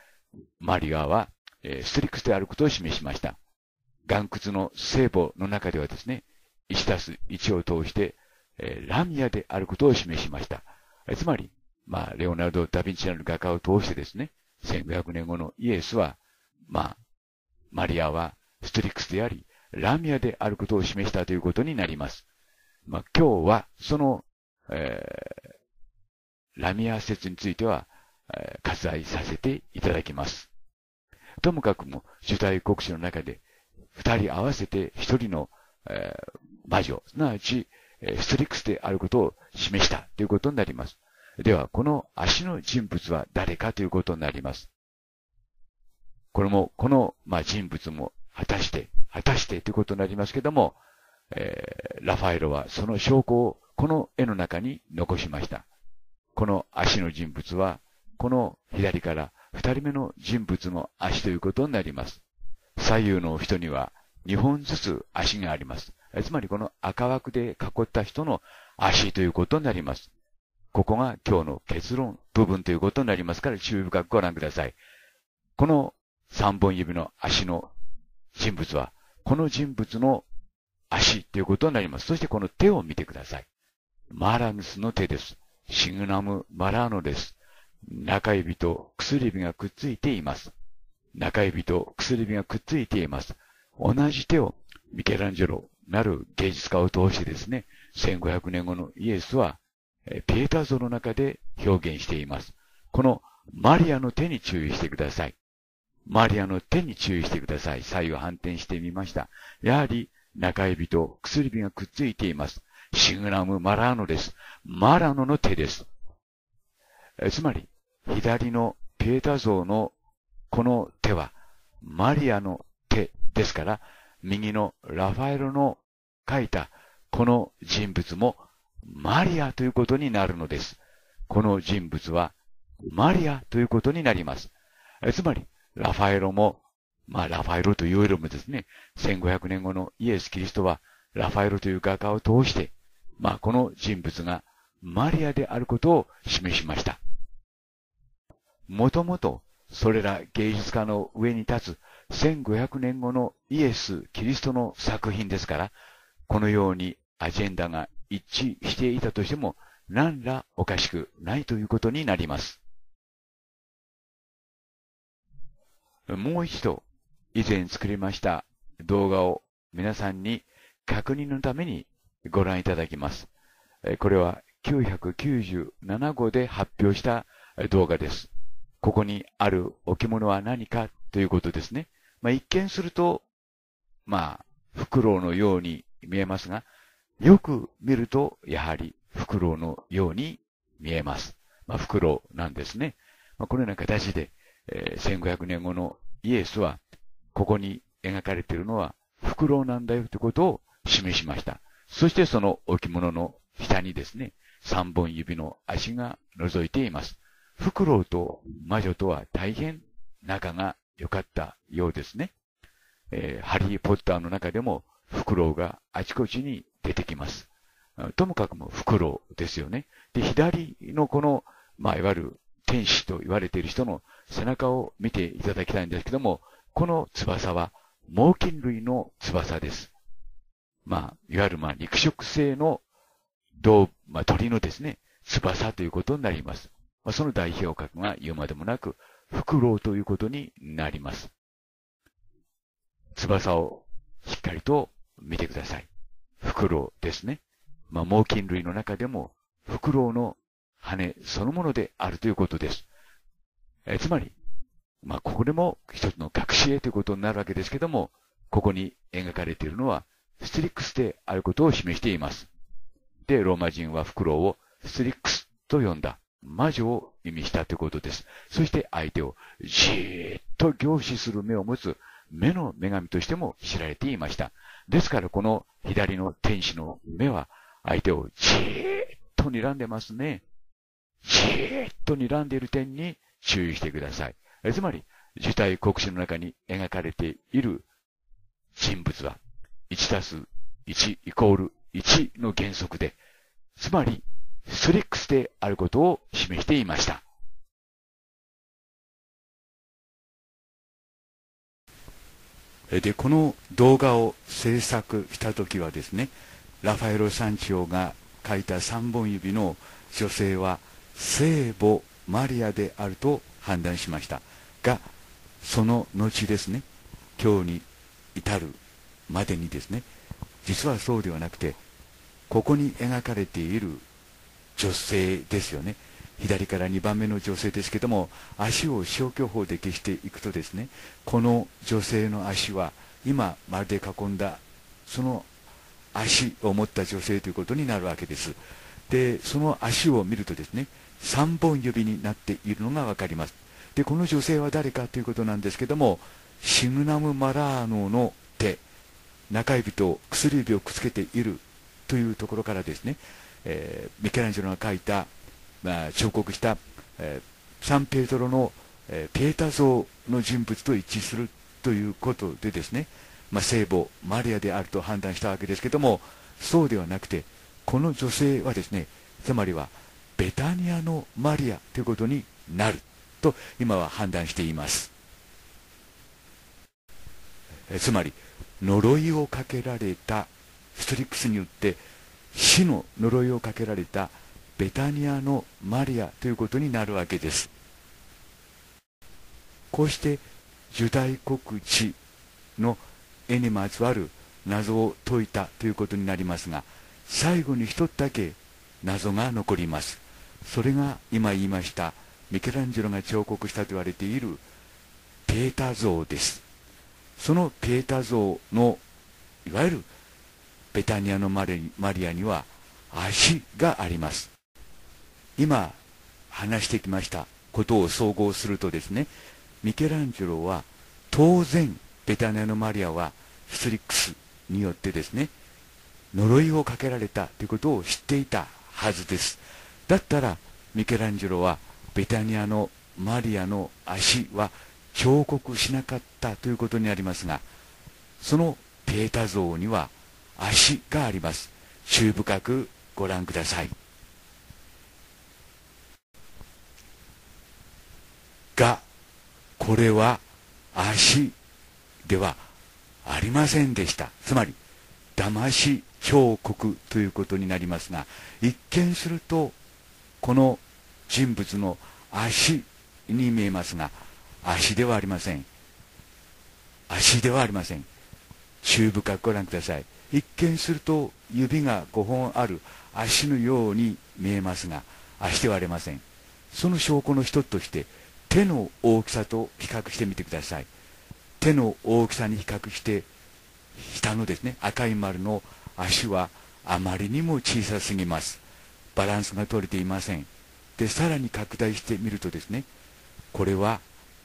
マリアは、えー、ストリックスであることを示しました。岩窟の聖母の中ではですね、1たす1を通して、えー、ラミアであることを示しました。つまり、まあ、レオナルド・ダ・ヴィンチなる画家を通してですね、1500年後のイエスは、まあ、マリアはストリックスであり、ラミアであることを示したということになります。まあ、今日は、その、えー、ラミア説については、えー、割愛させていただきます。ともかくも、主体国史の中で、二人合わせて一人の、えー、魔女、すなわち、え、ストリックスであることを示したということになります。では、この足の人物は誰かということになります。これも、この、まあ、人物も果たして、果たしてということになりますけども、えー、ラファエロはその証拠をこの絵の中に残しました。この足の人物は、この左から二人目の人物の足ということになります。左右の人には二本ずつ足があります。つまりこの赤枠で囲った人の足ということになります。ここが今日の結論部分ということになりますから注意深くご覧ください。この三本指の足の人物は、この人物の足ということになります。そしてこの手を見てください。マーラヌスの手です。シグナム・マラーノです。中指と薬指がくっついています。中指と薬指がくっついています。同じ手をミケランジェロなる芸術家を通してですね、1500年後のイエスは、ペータ像の中で表現しています。このマリアの手に注意してください。マリアの手に注意してください。左右反転してみました。やはり中指と薬指がくっついています。シグナム・マラーノです。マラノの手です。つまり、左のペータ像のこの手は、マリアの手ですから、右のラファエロの書いたこの人物もマリアということになるのです。この人物はマリアということになります。つまり、ラファエロも、まあラファエロというよりもですね、1500年後のイエス・キリストはラファエロという画家を通して、まあこの人物がマリアであることを示しました。もともと、それら芸術家の上に立つ1500年後のイエス・キリストの作品ですから、このようにアジェンダが一致していたとしても、何らおかしくないということになります。もう一度、以前作りました動画を皆さんに確認のためにご覧いただきます。これは997号で発表した動画です。ここにある置物は何かということですね。まあ、一見すると、まあ、フクロウのように見えますが、よく見ると、やはりフクロウのように見えます。まあ、フクロウなんですね。まあ、このような形で、えー、1500年後のイエスは、ここに描かれているのは、フクロウなんだよということを示しました。そしてその置物の下にですね、三本指の足が覗いています。フクロウと魔女とは大変仲が良かったようですね。えー、ハリー・ポッターの中でもフクロウがあちこちに出てきます。ともかくもフクロウですよね。で、左のこの、まあ、いわゆる天使と言われている人の背中を見ていただきたいんですけども、この翼は猛禽類の翼です。まあ、いわゆるまあ肉食性の動、まあ、鳥のですね、翼ということになります。まあ、その代表格が言うまでもなく、フクロウということになります。翼をしっかりと見てください。フクロウですね。まあ、猛禽類の中でも、フクロウの羽そのものであるということです。えつまり、まあ、ここでも一つの隠し絵ということになるわけですけども、ここに描かれているのは、ストリックスであることを示しています。で、ローマ人はフクロウをストリックスと呼んだ。魔女を意味したということです。そして相手をじーっと凝視する目を持つ目の女神としても知られていました。ですからこの左の天使の目は相手をじーっと睨んでますね。じーっと睨んでいる点に注意してください。つまり、受体国史の中に描かれている人物は1たす1イコール1の原則で、つまり、スリックスであることを示していました。で、この動画を制作したときはですね、ラファエロ・サンチオが書いた三本指の女性は聖母マリアであると判断しましたが、その後ですね、今日に至るまでにですね実はそうではなくてここに描かれている女性ですよね。左から2番目の女性ですけども足を消去法で消していくとですねこの女性の足は今まるで囲んだその足を持った女性ということになるわけです。でその足を見るとですね3本指になっているのが分かります。でこの女性は誰かということなんですけどもシグナム・マラーノの中指と薬指をくっつけているというところからですね、えー、ミケランジェロが描いた、まあ、彫刻した、えー、サンペトロの、えー、ペータ像の人物と一致するということでですね、まあ、聖母マリアであると判断したわけですけどもそうではなくてこの女性はですねつまりはベタニアのマリアということになると今は判断しています。えつまり呪いをかけられたストリックスによって死の呪いをかけられたベタニアのマリアということになるわけです。こうしてユダイ国地の絵にまつわる謎を解いたということになりますが最後に一つだけ謎が残ります。それが今言いましたミケランジェロが彫刻したと言われているペータ像です。そのペータ像のいわゆるベタニアのマリアには足があります。今話してきましたことを総合するとですねミケランジェロは当然ベタニアのマリアはストリックスによってですね呪いをかけられたということを知っていたはずです。だったらミケランジェロはベタニアのマリアの足は彫刻しなかったということになりますがそのペータ像には足があります。注意深くご覧ください。がこれは足ではありませんでした。つまり騙し彫刻ということになりますが一見するとこの人物の足に見えますが足ではありません。足ではありません。注意深くご覧ください。一見すると指が5本ある。足のように見えますが足ではありません。その証拠の一つとして手の大きさと比較してみてください。手の大きさに比較して下のですね赤い丸の足はあまりにも小さすぎます。バランスが取れていません。でさらに拡大してみるとですねこれは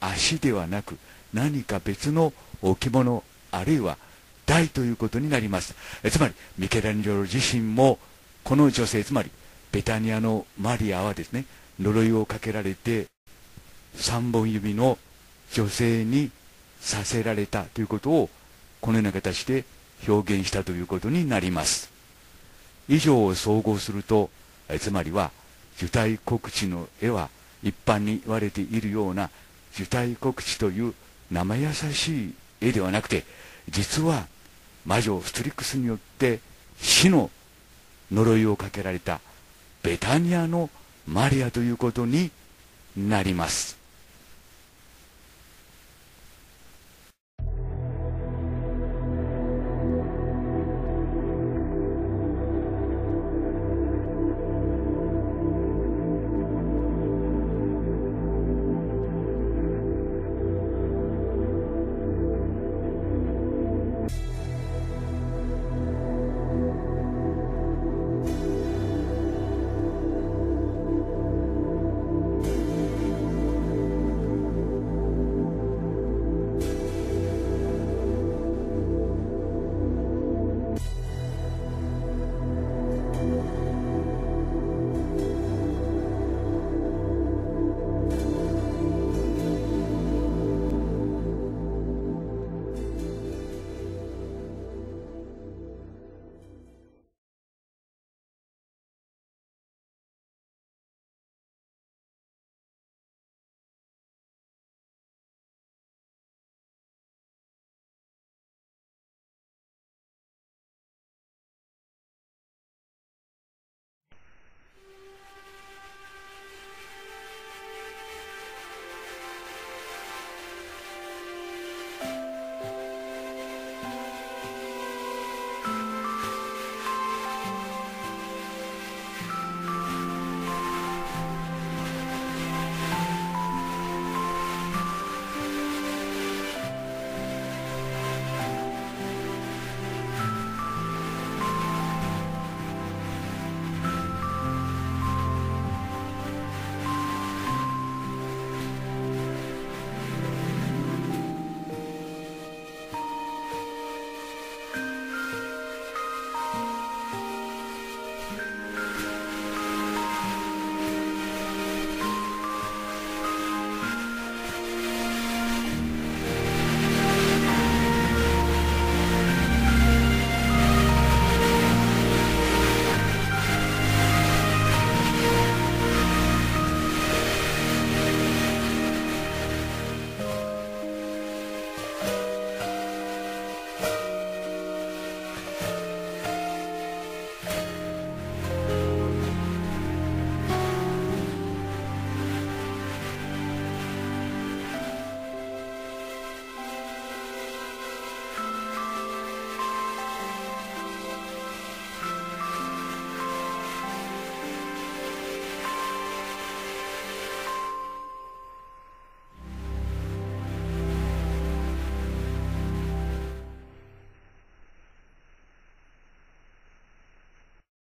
足ではなく何か別の置物あるいは大ということになります。つまりミケランジョロ自身もこの女性つまりベタニアのマリアはですね呪いをかけられて3本指の女性にさせられたということをこのような形で表現したということになります。以上を総合するとつまりは受胎告知の絵は一般に言われているような受胎告知という生優しい絵ではなくて実は魔女ストリックスによって死の呪いをかけられたベタニアのマリアということになります。